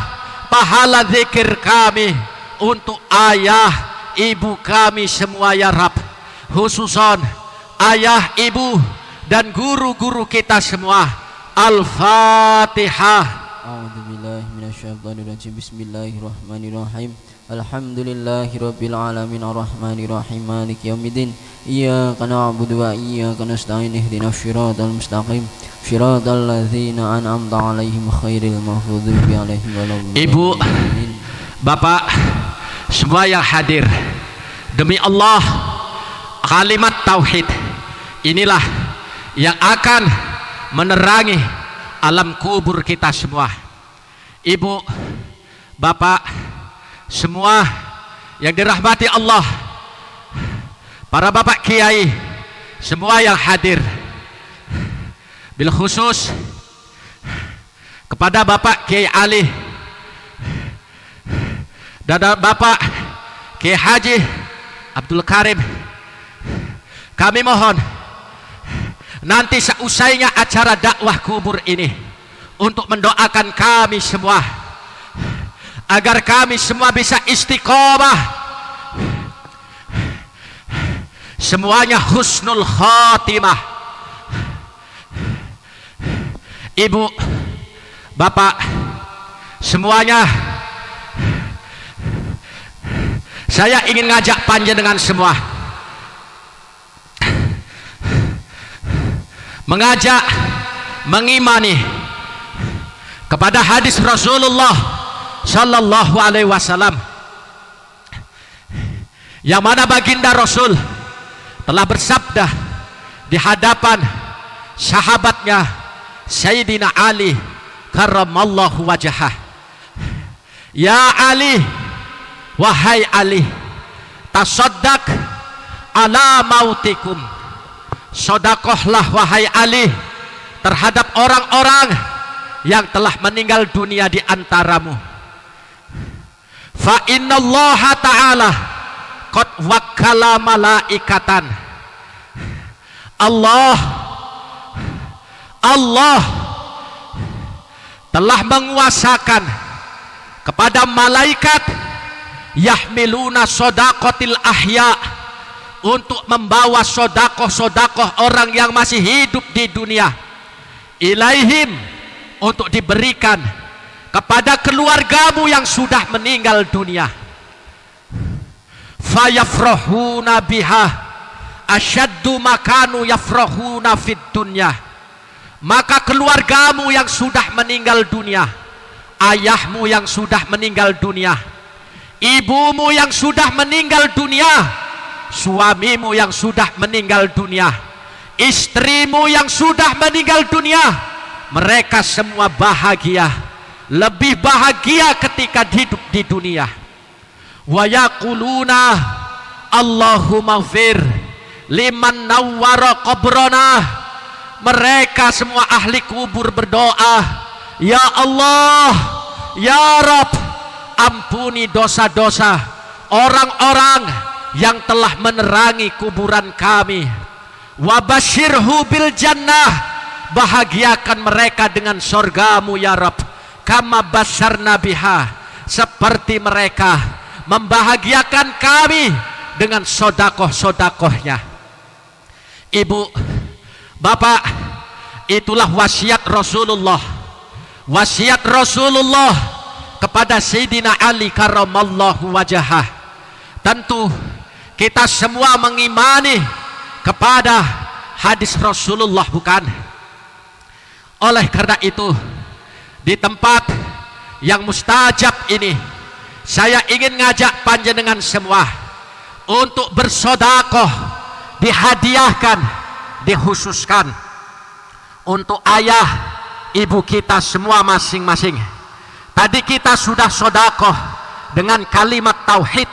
pahala zikir kami untuk ayah, ibu kami semua ya Rab Khususan ayah, ibu dan guru-guru kita semua. Al-Fatihah. Bismillahirrahmanirrahim. الشيطان الرجيم بسم الله الرحمن الرحيم الحمد لله رب العالمين الرحمن الرحيم مالك يوم الدين إياك نعبد وإياك نستعين اهدنا الصراط المستقيم صراط الذين أنعمت عليهم خير المغضوب عليهم ولا Ibu, الضالين Bapak, semua yang hadir Demi Allah Kalimat Tauhid Inilah yang akan menerangi alam kubur kita semua Ibu, Bapak, semua yang dirahmati Allah Para Bapak Kiai Semua yang hadir. Bil khusus Kepada Bapak Kiai Ali dan Bapak Kiai Haji Abdul Karim kami mohon nanti seusainya acara dakwah kubur ini untuk mendoakan kami semua agar kami semua bisa istiqomah. Semuanya husnul khatimah. Ibu bapak semuanya. Saya ingin ngajak panjenengan semua. Mengajak mengimani kepada hadis Rasulullah sallallahu alaihi wasallam. Yang mana baginda Rasul telah bersabda di hadapan sahabatnya Sayyidina Ali karramallahu wajhah. Ya Ali Wahai Ali Tasaddaq ala mautikum. Sodakohlah wahai Ali Terhadap orang-orang Yang telah meninggal dunia di antaramu Fa innallaha ta'ala Qad wakkala malaikatan. Allah Allah Telah menguasakan Kepada malaikat yahmiluna sodakotil ahya untuk membawa sodakoh-sodakoh orang yang masih hidup di dunia. Ilaihim untuk diberikan kepada keluargamu yang sudah meninggal dunia. Fayafrohuna biha asyaddu makanu yafrohuna fid dunya. Maka keluargamu yang sudah meninggal dunia ayahmu yang sudah meninggal dunia ibumu yang sudah meninggal dunia suamimu yang sudah meninggal dunia istrimu yang sudah meninggal dunia mereka semua bahagia lebih bahagia ketika hidup di dunia. Wa yaquluna Allahumma fir liman nawwara qabrana. Mereka semua ahli kubur berdoa ya Allah ya Rabb ampuni dosa-dosa orang-orang yang telah menerangi kuburan kami. Wabashirhu bil jannah. Bahagiakan mereka dengan sorgamu ya Rabb kama basarna biha seperti mereka membahagiakan kami dengan sodakoh-sodakohnya. Ibu bapak itulah wasiat Rasulullah. Wasiat Rasulullah kepada Sayyidina Ali karamallahu wajahah. Tentu kita semua mengimani kepada hadis Rasulullah bukan? Oleh karena itu di tempat yang mustajab ini saya ingin ngajak panjenengan semua untuk bersodakoh dihadiahkan dikhususkan untuk ayah ibu kita semua masing-masing. Tadi kita sudah sodakoh dengan kalimat tauhid.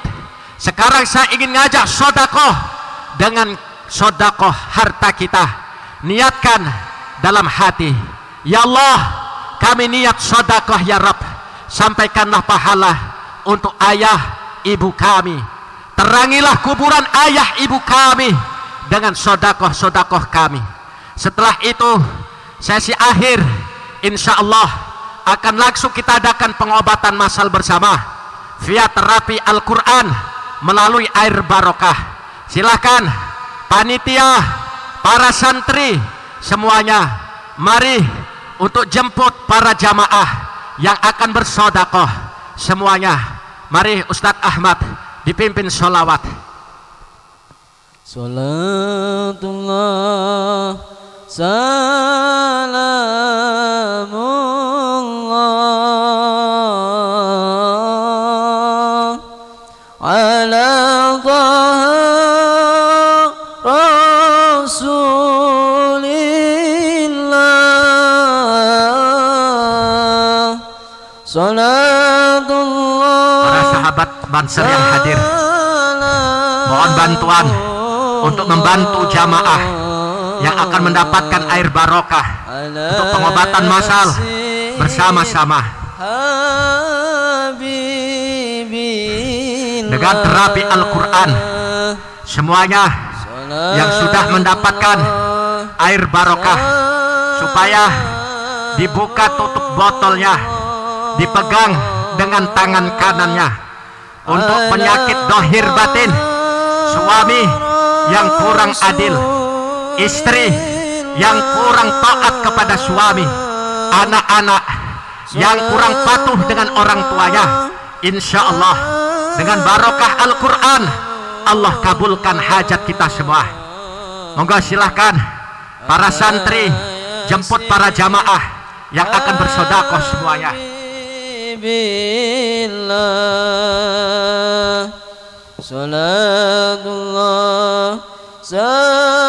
Sekarang saya ingin ngajak sodakoh dengan sodakoh harta kita. Niatkan dalam hati ya Allah kami niat sodakoh ya Rab. Sampaikanlah pahala untuk ayah ibu kami. Terangilah kuburan ayah ibu kami dengan sodakoh-sodakoh kami. Setelah itu sesi akhir insya Allah akan langsung kita adakan pengobatan masal bersama via terapi Al-Quran melalui air barokah. Silahkan panitia para santri semuanya mari untuk jemput para jamaah yang akan bersodakoh semuanya mari Ustadz Ahmad dipimpin sholawat. Salatullah Salamullah Banser yang hadir. Mohon bantuan untuk membantu jamaah yang akan mendapatkan air barokah untuk pengobatan masal bersama-sama. Dengan terapi Al-Quran semuanya yang sudah mendapatkan air barokah supaya dibuka tutup botolnya dipegang dengan tangan kanannya untuk penyakit dohir batin. Suami yang kurang adil. Istri yang kurang taat kepada suami. Anak-anak yang kurang patuh dengan orang tuanya. Insya Allah dengan barokah Al-Quran Allah kabulkan hajat kita semua. Monggo silahkan para santri jemput para jamaah yang akan bersodakoh semuanya billah Salatullah. Salamullah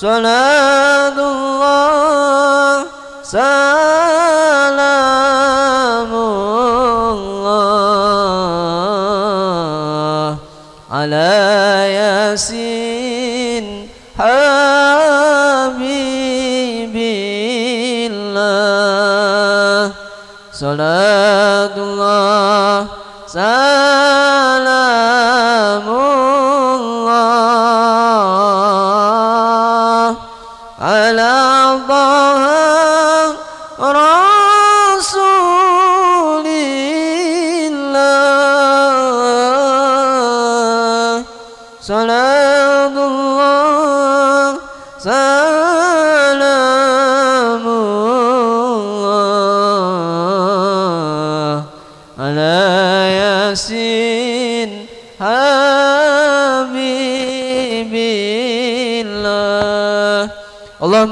صلاة الله سلام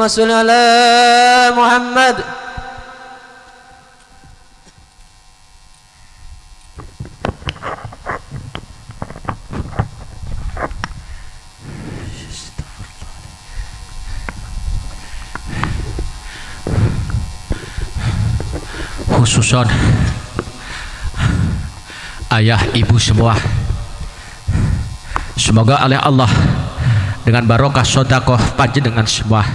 اللهم صل على محمد khususon ayah ibu semua semoga oleh Allah dengan barokah sodakoh panjenengan semua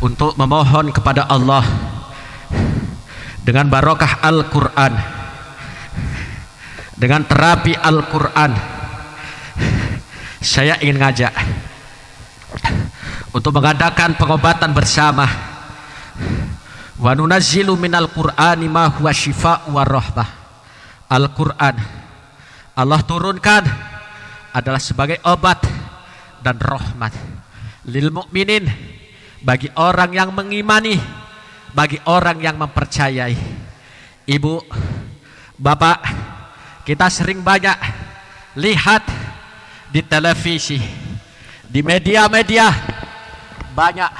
Untuk memohon kepada Allah Dengan barokah Al-Quran Dengan terapi Al-Quran. Saya ingin ngajak Untuk mengadakan pengobatan bersama. Wa nunazzilu minal Qur'ani ma huwa syifa'u wa Al-Quran Allah turunkan adalah sebagai obat dan rahmat lil mukminin bagi orang yang mengimani bagi orang yang mempercayai. Ibu bapak kita sering banyak lihat di televisi di media-media banyak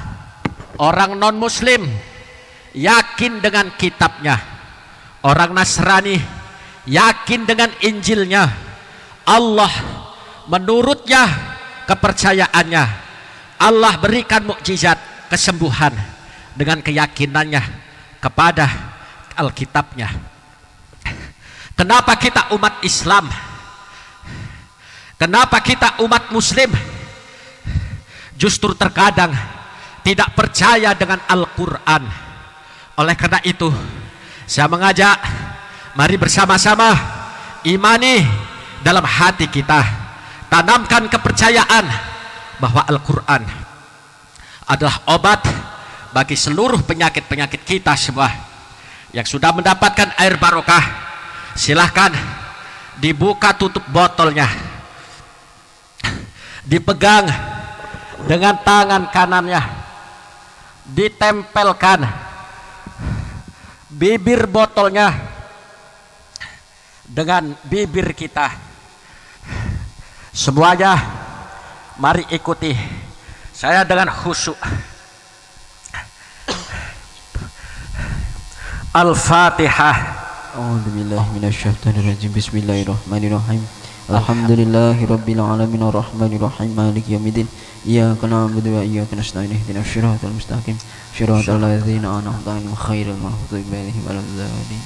orang non muslim yakin dengan kitabnya. Orang Nasrani yakin dengan Injilnya. Allah menurutnya kepercayaannya. Allah berikan mukjizat kesembuhan dengan keyakinannya kepada Alkitabnya. Kenapa kita umat Islam? Kenapa kita umat Muslim? Justru terkadang tidak percaya dengan Al-Quran. Oleh karena itu saya mengajak Mari bersama-sama imani dalam hati kita. Tanamkan kepercayaan bahwa Al-Quran adalah obat bagi seluruh penyakit-penyakit kita semua. Yang sudah mendapatkan air barokah, silahkan dibuka tutup botolnya. Dipegang dengan tangan kanannya. Ditempelkan bibir botolnya dengan bibir kita semuanya mari ikuti saya dengan khusyuk. Al-Fatihah. A'udzubillahi minasyaitonirrajim. Bismillahirrahmanirrahim. Alhamdulillahirabbil alamin arrahmanir rahim maliki yaumiddin iyyaka na'budu wa iyyaka nasta'in ihdinas siratal mustaqim siratal ladzina an'amta 'alaihim ghairil maghdubi 'alaihim waladdallin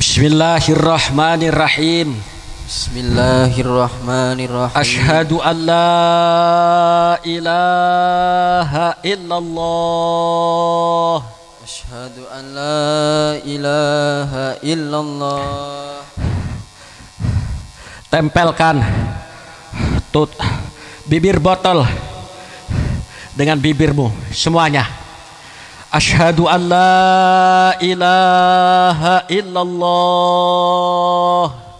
Bismillahirrahmanirrahim Bismillahirrahmanirrahim Ashhadu an la ilaha illallah. Asyhadu an la ilaha illallah Tempelkan tut bibir botol dengan bibirmu semuanya. Ashhadu an la ilaha illallah.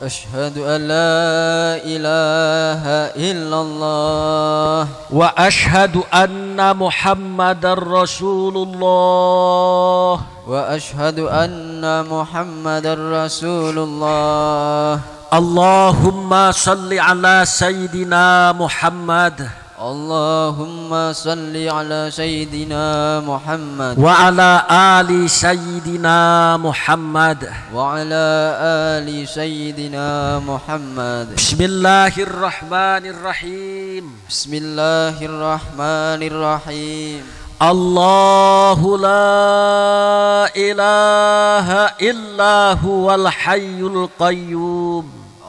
Asyhadu an la ilaha illallah Wa ashhadu anna Muhammadar Rasulullah. Wa asyhadu anna Muhammadar Rasulullah Allahumma salli ala Sayyidina Muhammad Allahumma salli ala Sayyidina Muhammad wa ala ali Sayyidina Muhammad Wa ala ali Sayyidina Muhammad Bismillahirrahmanirrahim Bismillahirrahmanirrahim Allahu la ilaha illa huwal hayyul qayyum Allahu la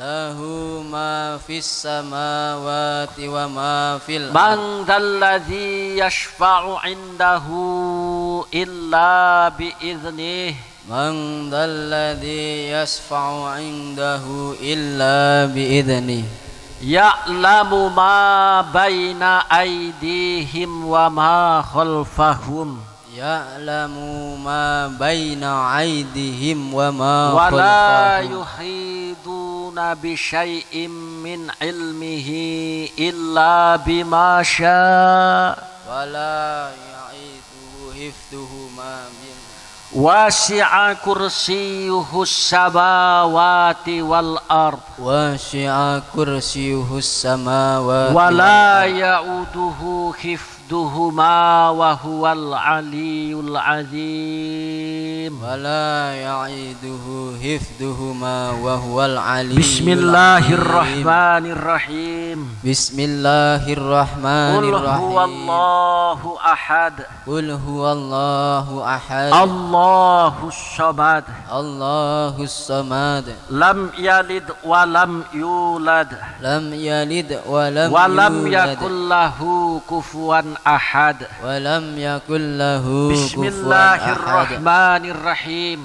ard Lahu ma fis samawati wa ma fil Man dhalladhi yashfa'u indahu illa bi'idhnih Man dhalladhi yasfa'u indahu illa bi'idhnih Ya'lamu ma baina aydihim wa ma khalfahum Ya'lamu ma baina aydihim wa ma wa la khalfahum yuhiduna bi syai'in min ilmihi illa bima syaa wa la ya'iduhu hifduhu ma bin wasi'a kursiyuhu samawati wal ard wasi'a kursiyuhu samawati wa la ya'uduhu hifduhuma جهدهما وهو العلي العظيم. ولا يعيده حفظهما وهو العلي بسم الله الرحمن الرحيم. بسم الله الرحمن الرحيم قل هو الله أحد. قل هو الله أحد. الله الصمد. الله الصمد. لم يلد ولم يولد. لم يلد ولم ولم يكن له كفوا lam yakul lahu kufuwan ahad Bismillahirrahmanirrahim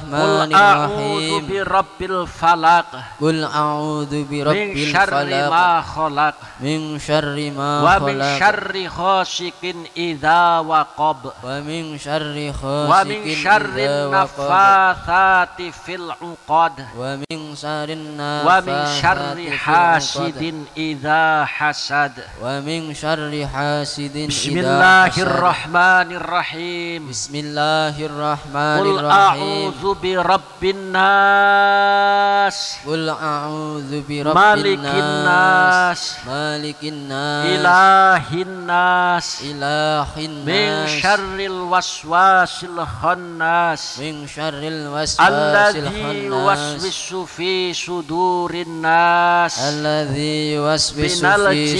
Qul a'udzu Bismillahirrahmanirrahim bi rabbil falaq Qul a'udzu bi min rabbil syarri falaq ma khalaq min syarri ma wa min khalaq syarri ghasiqin idza waqab wa min syarri wa min khasiqin syarri idza waqab naffathati fil uqad wa min syarri wa min syarri naffathati fil شر حاسد بسم إذا حسد. الله الرحمن الرحيم. بسم الله الرحمن قل الرحيم. قل أعوذ برب الناس. قل أعوذ برب مالك الناس. مالك الناس. إله الناس. إله الناس. من شر الوسواس الخناس. من شر الوسواس الخناس. الذي يوسوس في صدور الناس. الذي يوسوس في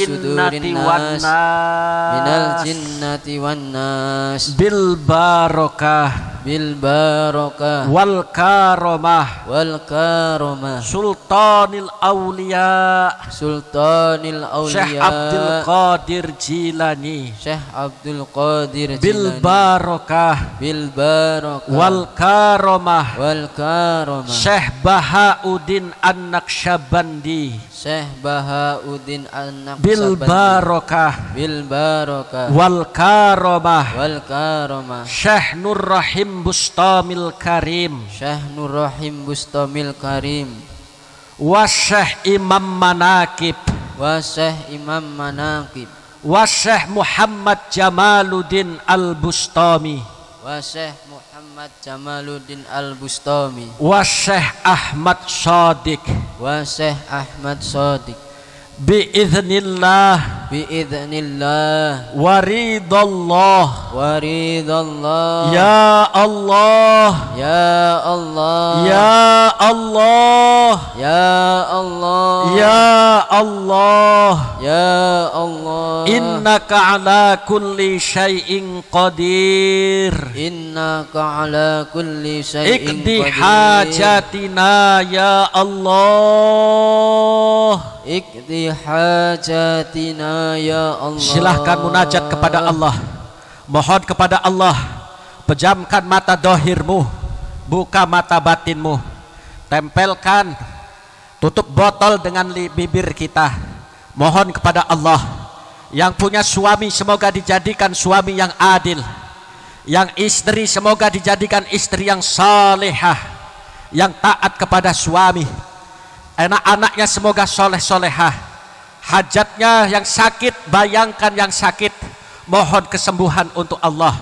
صدور الناس. Nas minal jinnati wan nas. Bil barakah bil barakah wal karamah. Wal karamah. Sultanil aulia sultanil Syekh auliya Abdul Qadir Jilani. Syekh Abdul Qadir bil Jilani. barakah bil barakah wal karamah. Wal karamah. Syekh Bahauddin An-Naqsyabandi Syekh Bahauddin An-Naqsyabandi bil barakah bil barakah wal karamah wal karamah Syekh Nur Rahim Bustamil Karim. Syekh Nur Rahim Bustamil Karim. Wa Syekh Imam Manakib wa Syekh Imam Manaqib. Wa Syekh Muhammad Jamaluddin Al Bustami wa Syekh Muhammad Jamaluddin Al-Bustami. Wa Syekh Ahmad Shadiq wa Syekh Ahmad Shadiq biiznillah biidznillah waridallah. Wa ridallah ya Allah. Ya Allah. Ya Allah. Ya Allah. Ya Allah. Ya Allah. Innaka ala kulli syai'in qadir. Innaka ala kulli syai'in ikdi qadir. hajatina ya Allah. Ikdi hajatina ya Allah. Silahkan munajat kepada Allah. Mohon kepada Allah Pejamkan mata dohirmu Buka mata batinmu. Tempelkan Tutup botol dengan bibir kita. Mohon kepada Allah Yang punya suami semoga dijadikan suami yang adil. Yang istri semoga dijadikan istri yang salehah Yang taat kepada suami. Anak-anaknya semoga soleh-solehah Hajatnya yang sakit Bayangkan yang sakit. Mohon kesembuhan untuk Allah.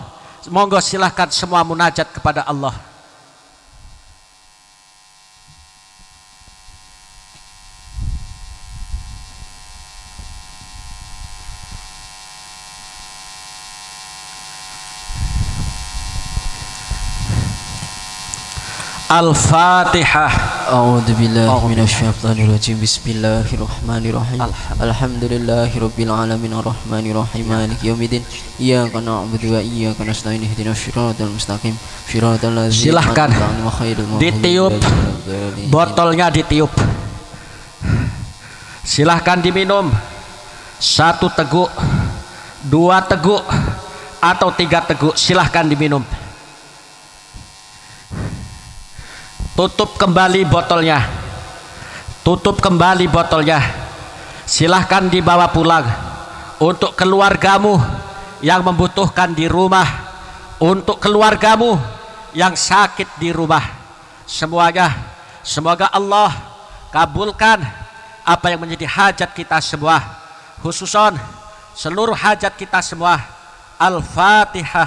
Monggo silahkan semua munajat kepada Allah Al-Fatihah. A'udzu billahi minasyaitonir rajim. Bismillahirrahmanirrahim. Alhamdulillahirabbil alamin arrahmanir rahim ya. maliki yaumiddin. Iyyaka na'budu wa iyyaka nasta'in ihdinas shiratal mustaqim. Shiratal ladzina Silahkan ditiup botolnya ditiup. Silahkan diminum satu teguk, dua teguk atau tiga teguk silahkan diminum. tutup kembali botolnya. Tutup kembali botolnya. Silahkan dibawa pulang. Untuk keluargamu yang membutuhkan di rumah. Untuk keluargamu yang sakit di rumah. Semuanya semoga Allah kabulkan apa yang menjadi hajat kita semua. Khususon seluruh hajat kita semua. Al-Fatihah.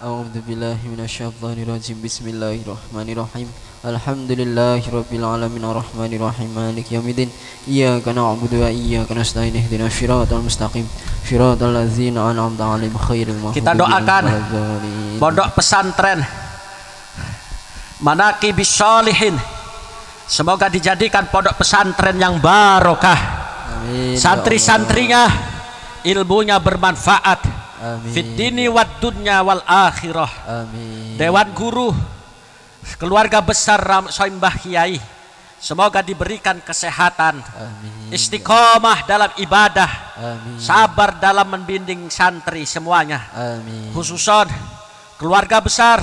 A'udzubillahiminasyaitonirrojim Bismillahirrahmanirrahim. من الشيطان الرجيم بسم الله الرحمن الرحيم الحمد لله رب العالمين الرحمن الرحيم مالك يوم الدين إياك نعبد وإياك نستعين اهدنا الصراط المستقيم صراط الذين أنعمت عليهم خير المغضوب Kita عليهم doakan ولا الضالين. Pondok pesantren Manaki Bisolihin Semoga dijadikan pondok pesantren yang barokah Amin, ya Santri-santrinya Ilmunya bermanfaat Amin. Fit dini wad dunya wal akhirah Allah. Amin Dewan guru Keluarga besar Ram Soim Mbah Kiai Semoga diberikan kesehatan Amin. Istiqomah dalam ibadah Amin. Sabar dalam membimbing santri semuanya. Amin. Khususon keluarga besar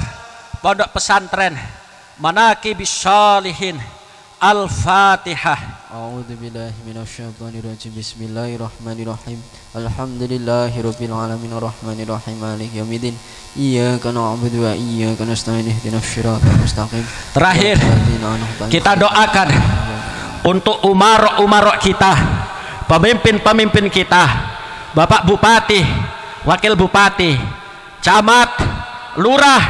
pondok pesantren manaki bisalihin Al-Fatihah. A'udzu billahi minasyaitonir rajim. Bismillahirrahmanirrahim. Alhamdulillahirabbil alamin arrahmanir rahim maliki yaumiddin. Iyyaka na'budu wa iyyaka nasta'in ihdinash siratal mustaqim. Terakhir kita doakan untuk umar-umar kita, pemimpin-pemimpin kita, Bapak Bupati, Wakil Bupati, Camat, Lurah,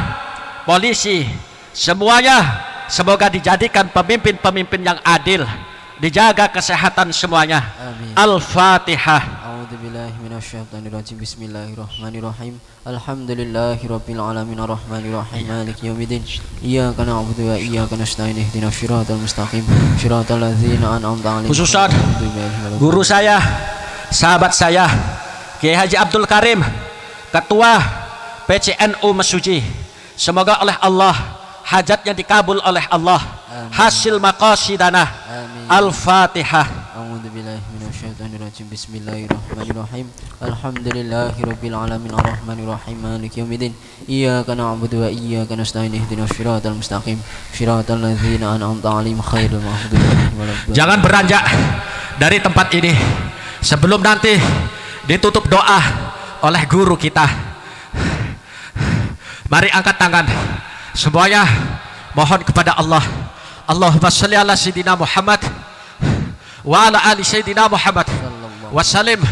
polisi, semuanya Semoga dijadikan pemimpin-pemimpin yang adil. Dijaga kesehatan semuanya. Al-Fatihah. Bismillahirrahmanirrahim. Alhamdulillahirrahmanirrahim alamin. Arrahmanir rahim. Maliki yaumiddin. Iyyaka na'budu wa iyyaka nasta'in. Ihdinas siratal mustaqim. Siratal ladzina an'am ta'alim Khususat guru saya sahabat saya Kiai Haji Abdul Karim ketua PCNU Mesuji. Semoga oleh Allah hajatnya dikabul oleh Allah. Amin. hasil maqasidana. Al-Fatihah. Bismillahirrahmanirrahim. Alhamdulillahirabbil alamin. Arrahmanirrahim. Maliki yaumiddin. Iyyaka na'budu wa iyyaka nasta'in. Ihdinas siratal mustaqim. Siratal ladzina an'amta 'alaihim khairil Jangan beranjak dari tempat ini. Sebelum nanti ditutup doa oleh guru kita. Mari angkat tangan semuanya mohon kepada Allah. Allahumma sholli ala sayyidina Muhammad wa ala ali sayyidina Muhammad wa salim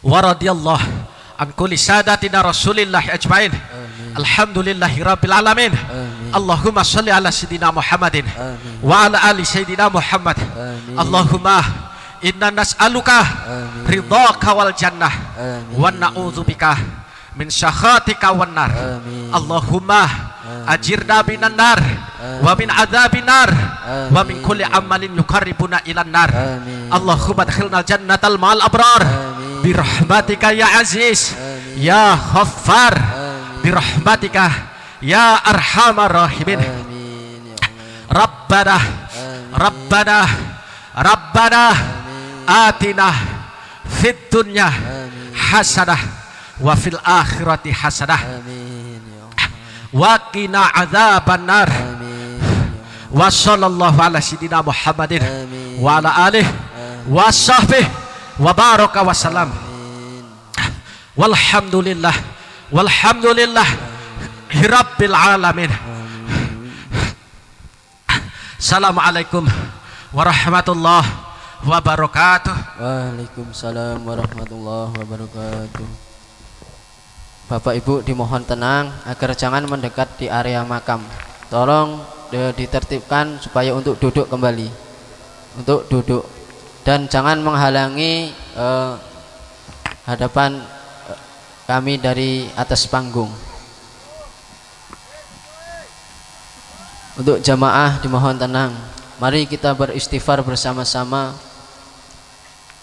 wa radiyallahu an kulli sadatina Rasulillah ajmain. Alhamdulillahi Rabbil Alamin Amin. Allahumma salli ala Sayyidina Muhammadin Amin. wa ala ali Sayyidina Muhammad Amin. Allahumma inna nas'aluka ridhaka wal jannah Amin. wa na'udzubika min syakhatika wan nar. Allahumma ajirna minan nar wa min adzabin nar wa min kulli amalin yuqarribuna ilan nar. Allahumma adkhilna jannatal ma'al abrar. Amin. birahmatika ya aziz ya ghaffar. Amin. birahmatika ya arhamar rahimin. Ya. Rabbana Rabbana Rabbana atina fid dunya hasanah wa fil akhirati hasanah. Ya wa qina adzaban nar ya wa sallallahu ala sayyidina Muhammadin wa ala alihi wa sahbihi wa baraka wa salam. Walhamdulillah. Walhamdulillah. Rabbil alamin. Assalamualaikum warahmatullahi wabarakatuh. Waalaikumsalam warahmatullahi wabarakatuh. Bapak Ibu dimohon tenang agar jangan mendekat di area makam. Tolong eh, ditertibkan supaya untuk duduk kembali. Untuk duduk dan jangan menghalangi eh, hadapan eh, kami dari atas panggung. Untuk jamaah dimohon tenang. Mari kita beristighfar bersama-sama.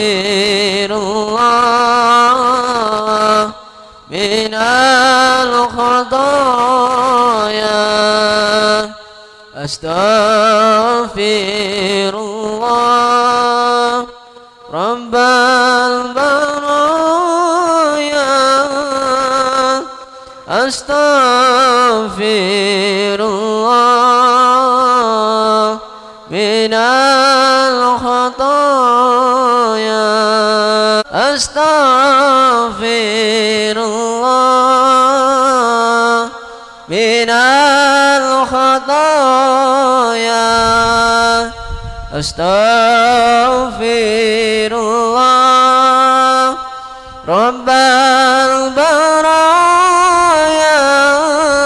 Astaghfirullah Minal khataya Astaghfirullah Rabbal baraya Astaghfirullah Astaghfirullah. Rabbal baraya.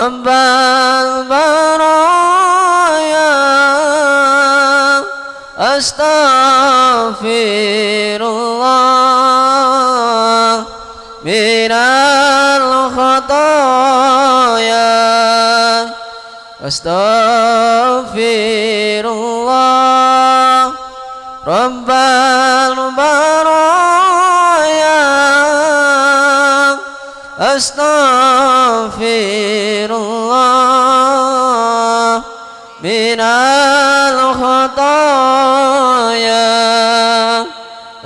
Rabbal baraya. Astaghfirullah. Minal khataya. Astaghfirullah Rabbal baraya Astaghfirullah Minal khataya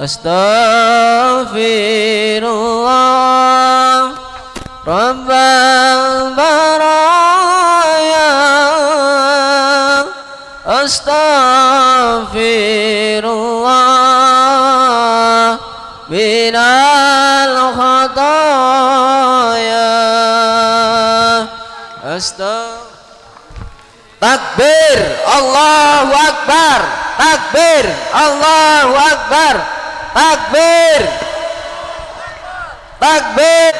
Astaghfirullah Rabbal baraya Takbir Allahu Akbar. Takbir Allahu Akbar. Takbir. Takbir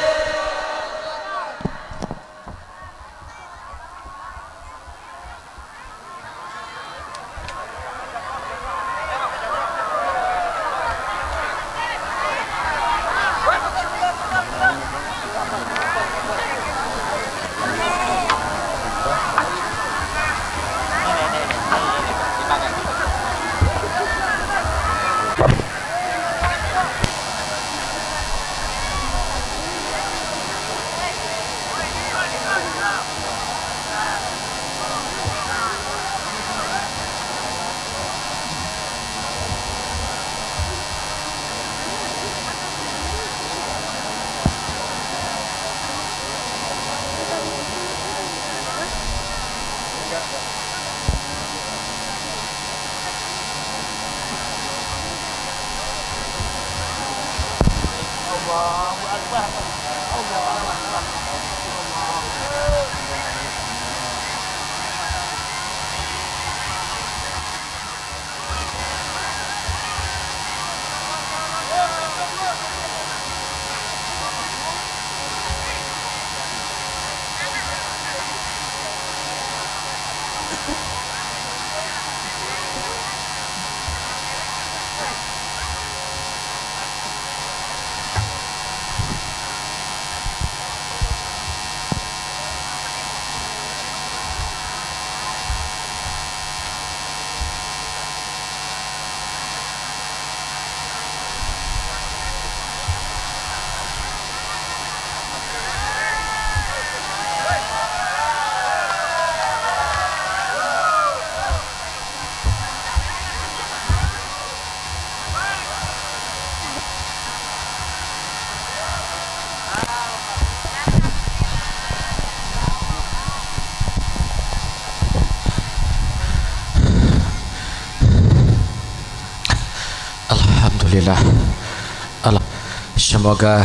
Semoga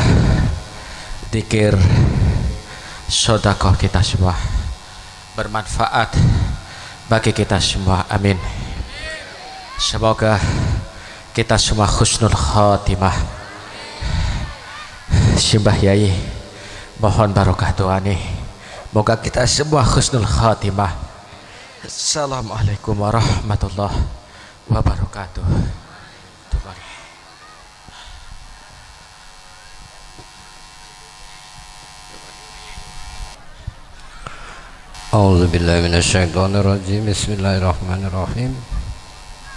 dikir sodakoh kita semua bermanfaat bagi kita semua. Amin. Semoga kita semua khusnul khatimah. Simbah yai mohon barokah doa nih. Moga kita semua khusnul khatimah. Assalamualaikum warahmatullahi أعوذ بالله من الشيطان الرجيم. بسم الله الرحمن الرحيم.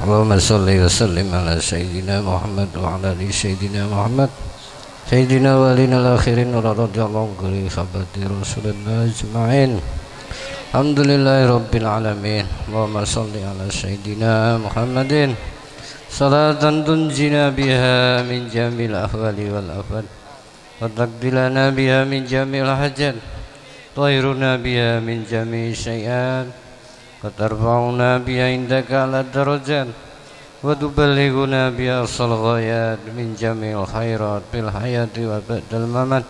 اللهم صل وسلم على سيدنا محمد وعلى آل سيدنا محمد. سيدنا ولينا الآخرين ورضي الله عن صحابة رسول الله أجمعين. الحمد لله رب العالمين. اللهم صل على سيدنا محمد. صلاة تنجينا بها من جميع الأهوال والآفات وتقضي لنا بها من جميع الحاجات. طهرنا بها من جميع الشيئات وترفعنا بها عندك على الدرجات وتبلغنا بها أقصى الغايات من جميع الخيرات في الحياة وبعد الممات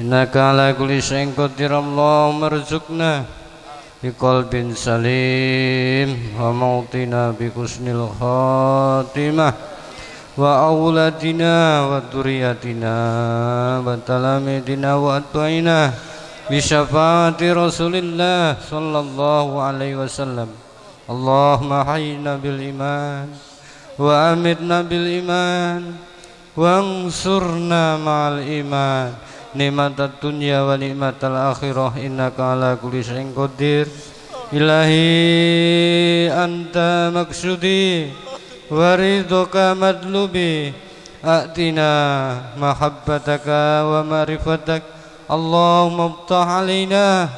إنك على كل شيء قدير اللهم ارزقنا بقلب سليم وموتنا بحسن الخاتمة وأولادنا وذريتنا وتلاميذنا وأتباعنا بشفاعة رسول الله صلى الله عليه وسلم اللهم حينا بالإيمان وأمتنا بالإيمان وانصرنا مع الإيمان نعمة الدنيا ونعمة الآخرة إنك على كل شيء قدير إلهي أنت مقصودي ورضاك مطلوبي أأتنا محبتك ومعرفتك اللهم افتح علينا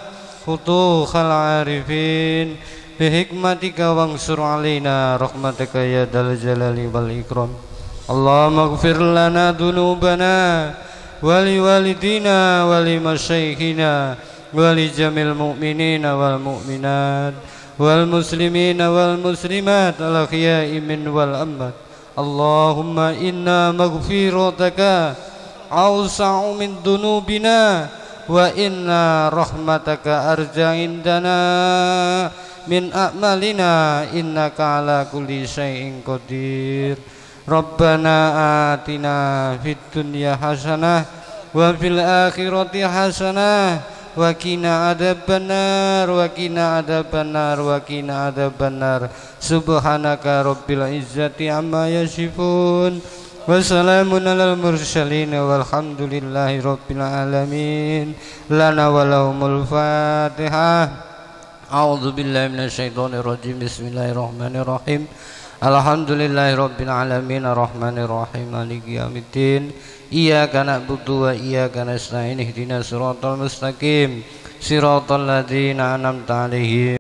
فتوح العارفين بحكمتك وانصر علينا رحمتك يا ذا الجلال والإكرام اللهم اغفر لنا ذنوبنا ولوالدينا ولمشايخنا ولجميع المؤمنين والمؤمنات والمسلمين والمسلمات الأحياء من والأموات اللهم إنا مغفرتك أوسع من ذنوبنا وإن رحمتك أرجى عندنا من أعمالنا إنك على كل شيء قدير ربنا آتنا في الدنيا حسنة وفي الآخرة حسنة وقنا عذاب النار وقنا عذاب النار وقنا عذاب النار سبحانك رب العزة عما يصفون وسلام على المرسلين والحمد لله رب العالمين لنا ولهم الفاتحة أعوذ بالله من الشيطان الرجيم بسم الله الرحمن الرحيم الحمد لله رب العالمين الرحمن الرحيم مالك يوم الدين إياك نعبد وإياك نستعين اهدنا الصراط المستقيم صراط الذين أنعمت عليهم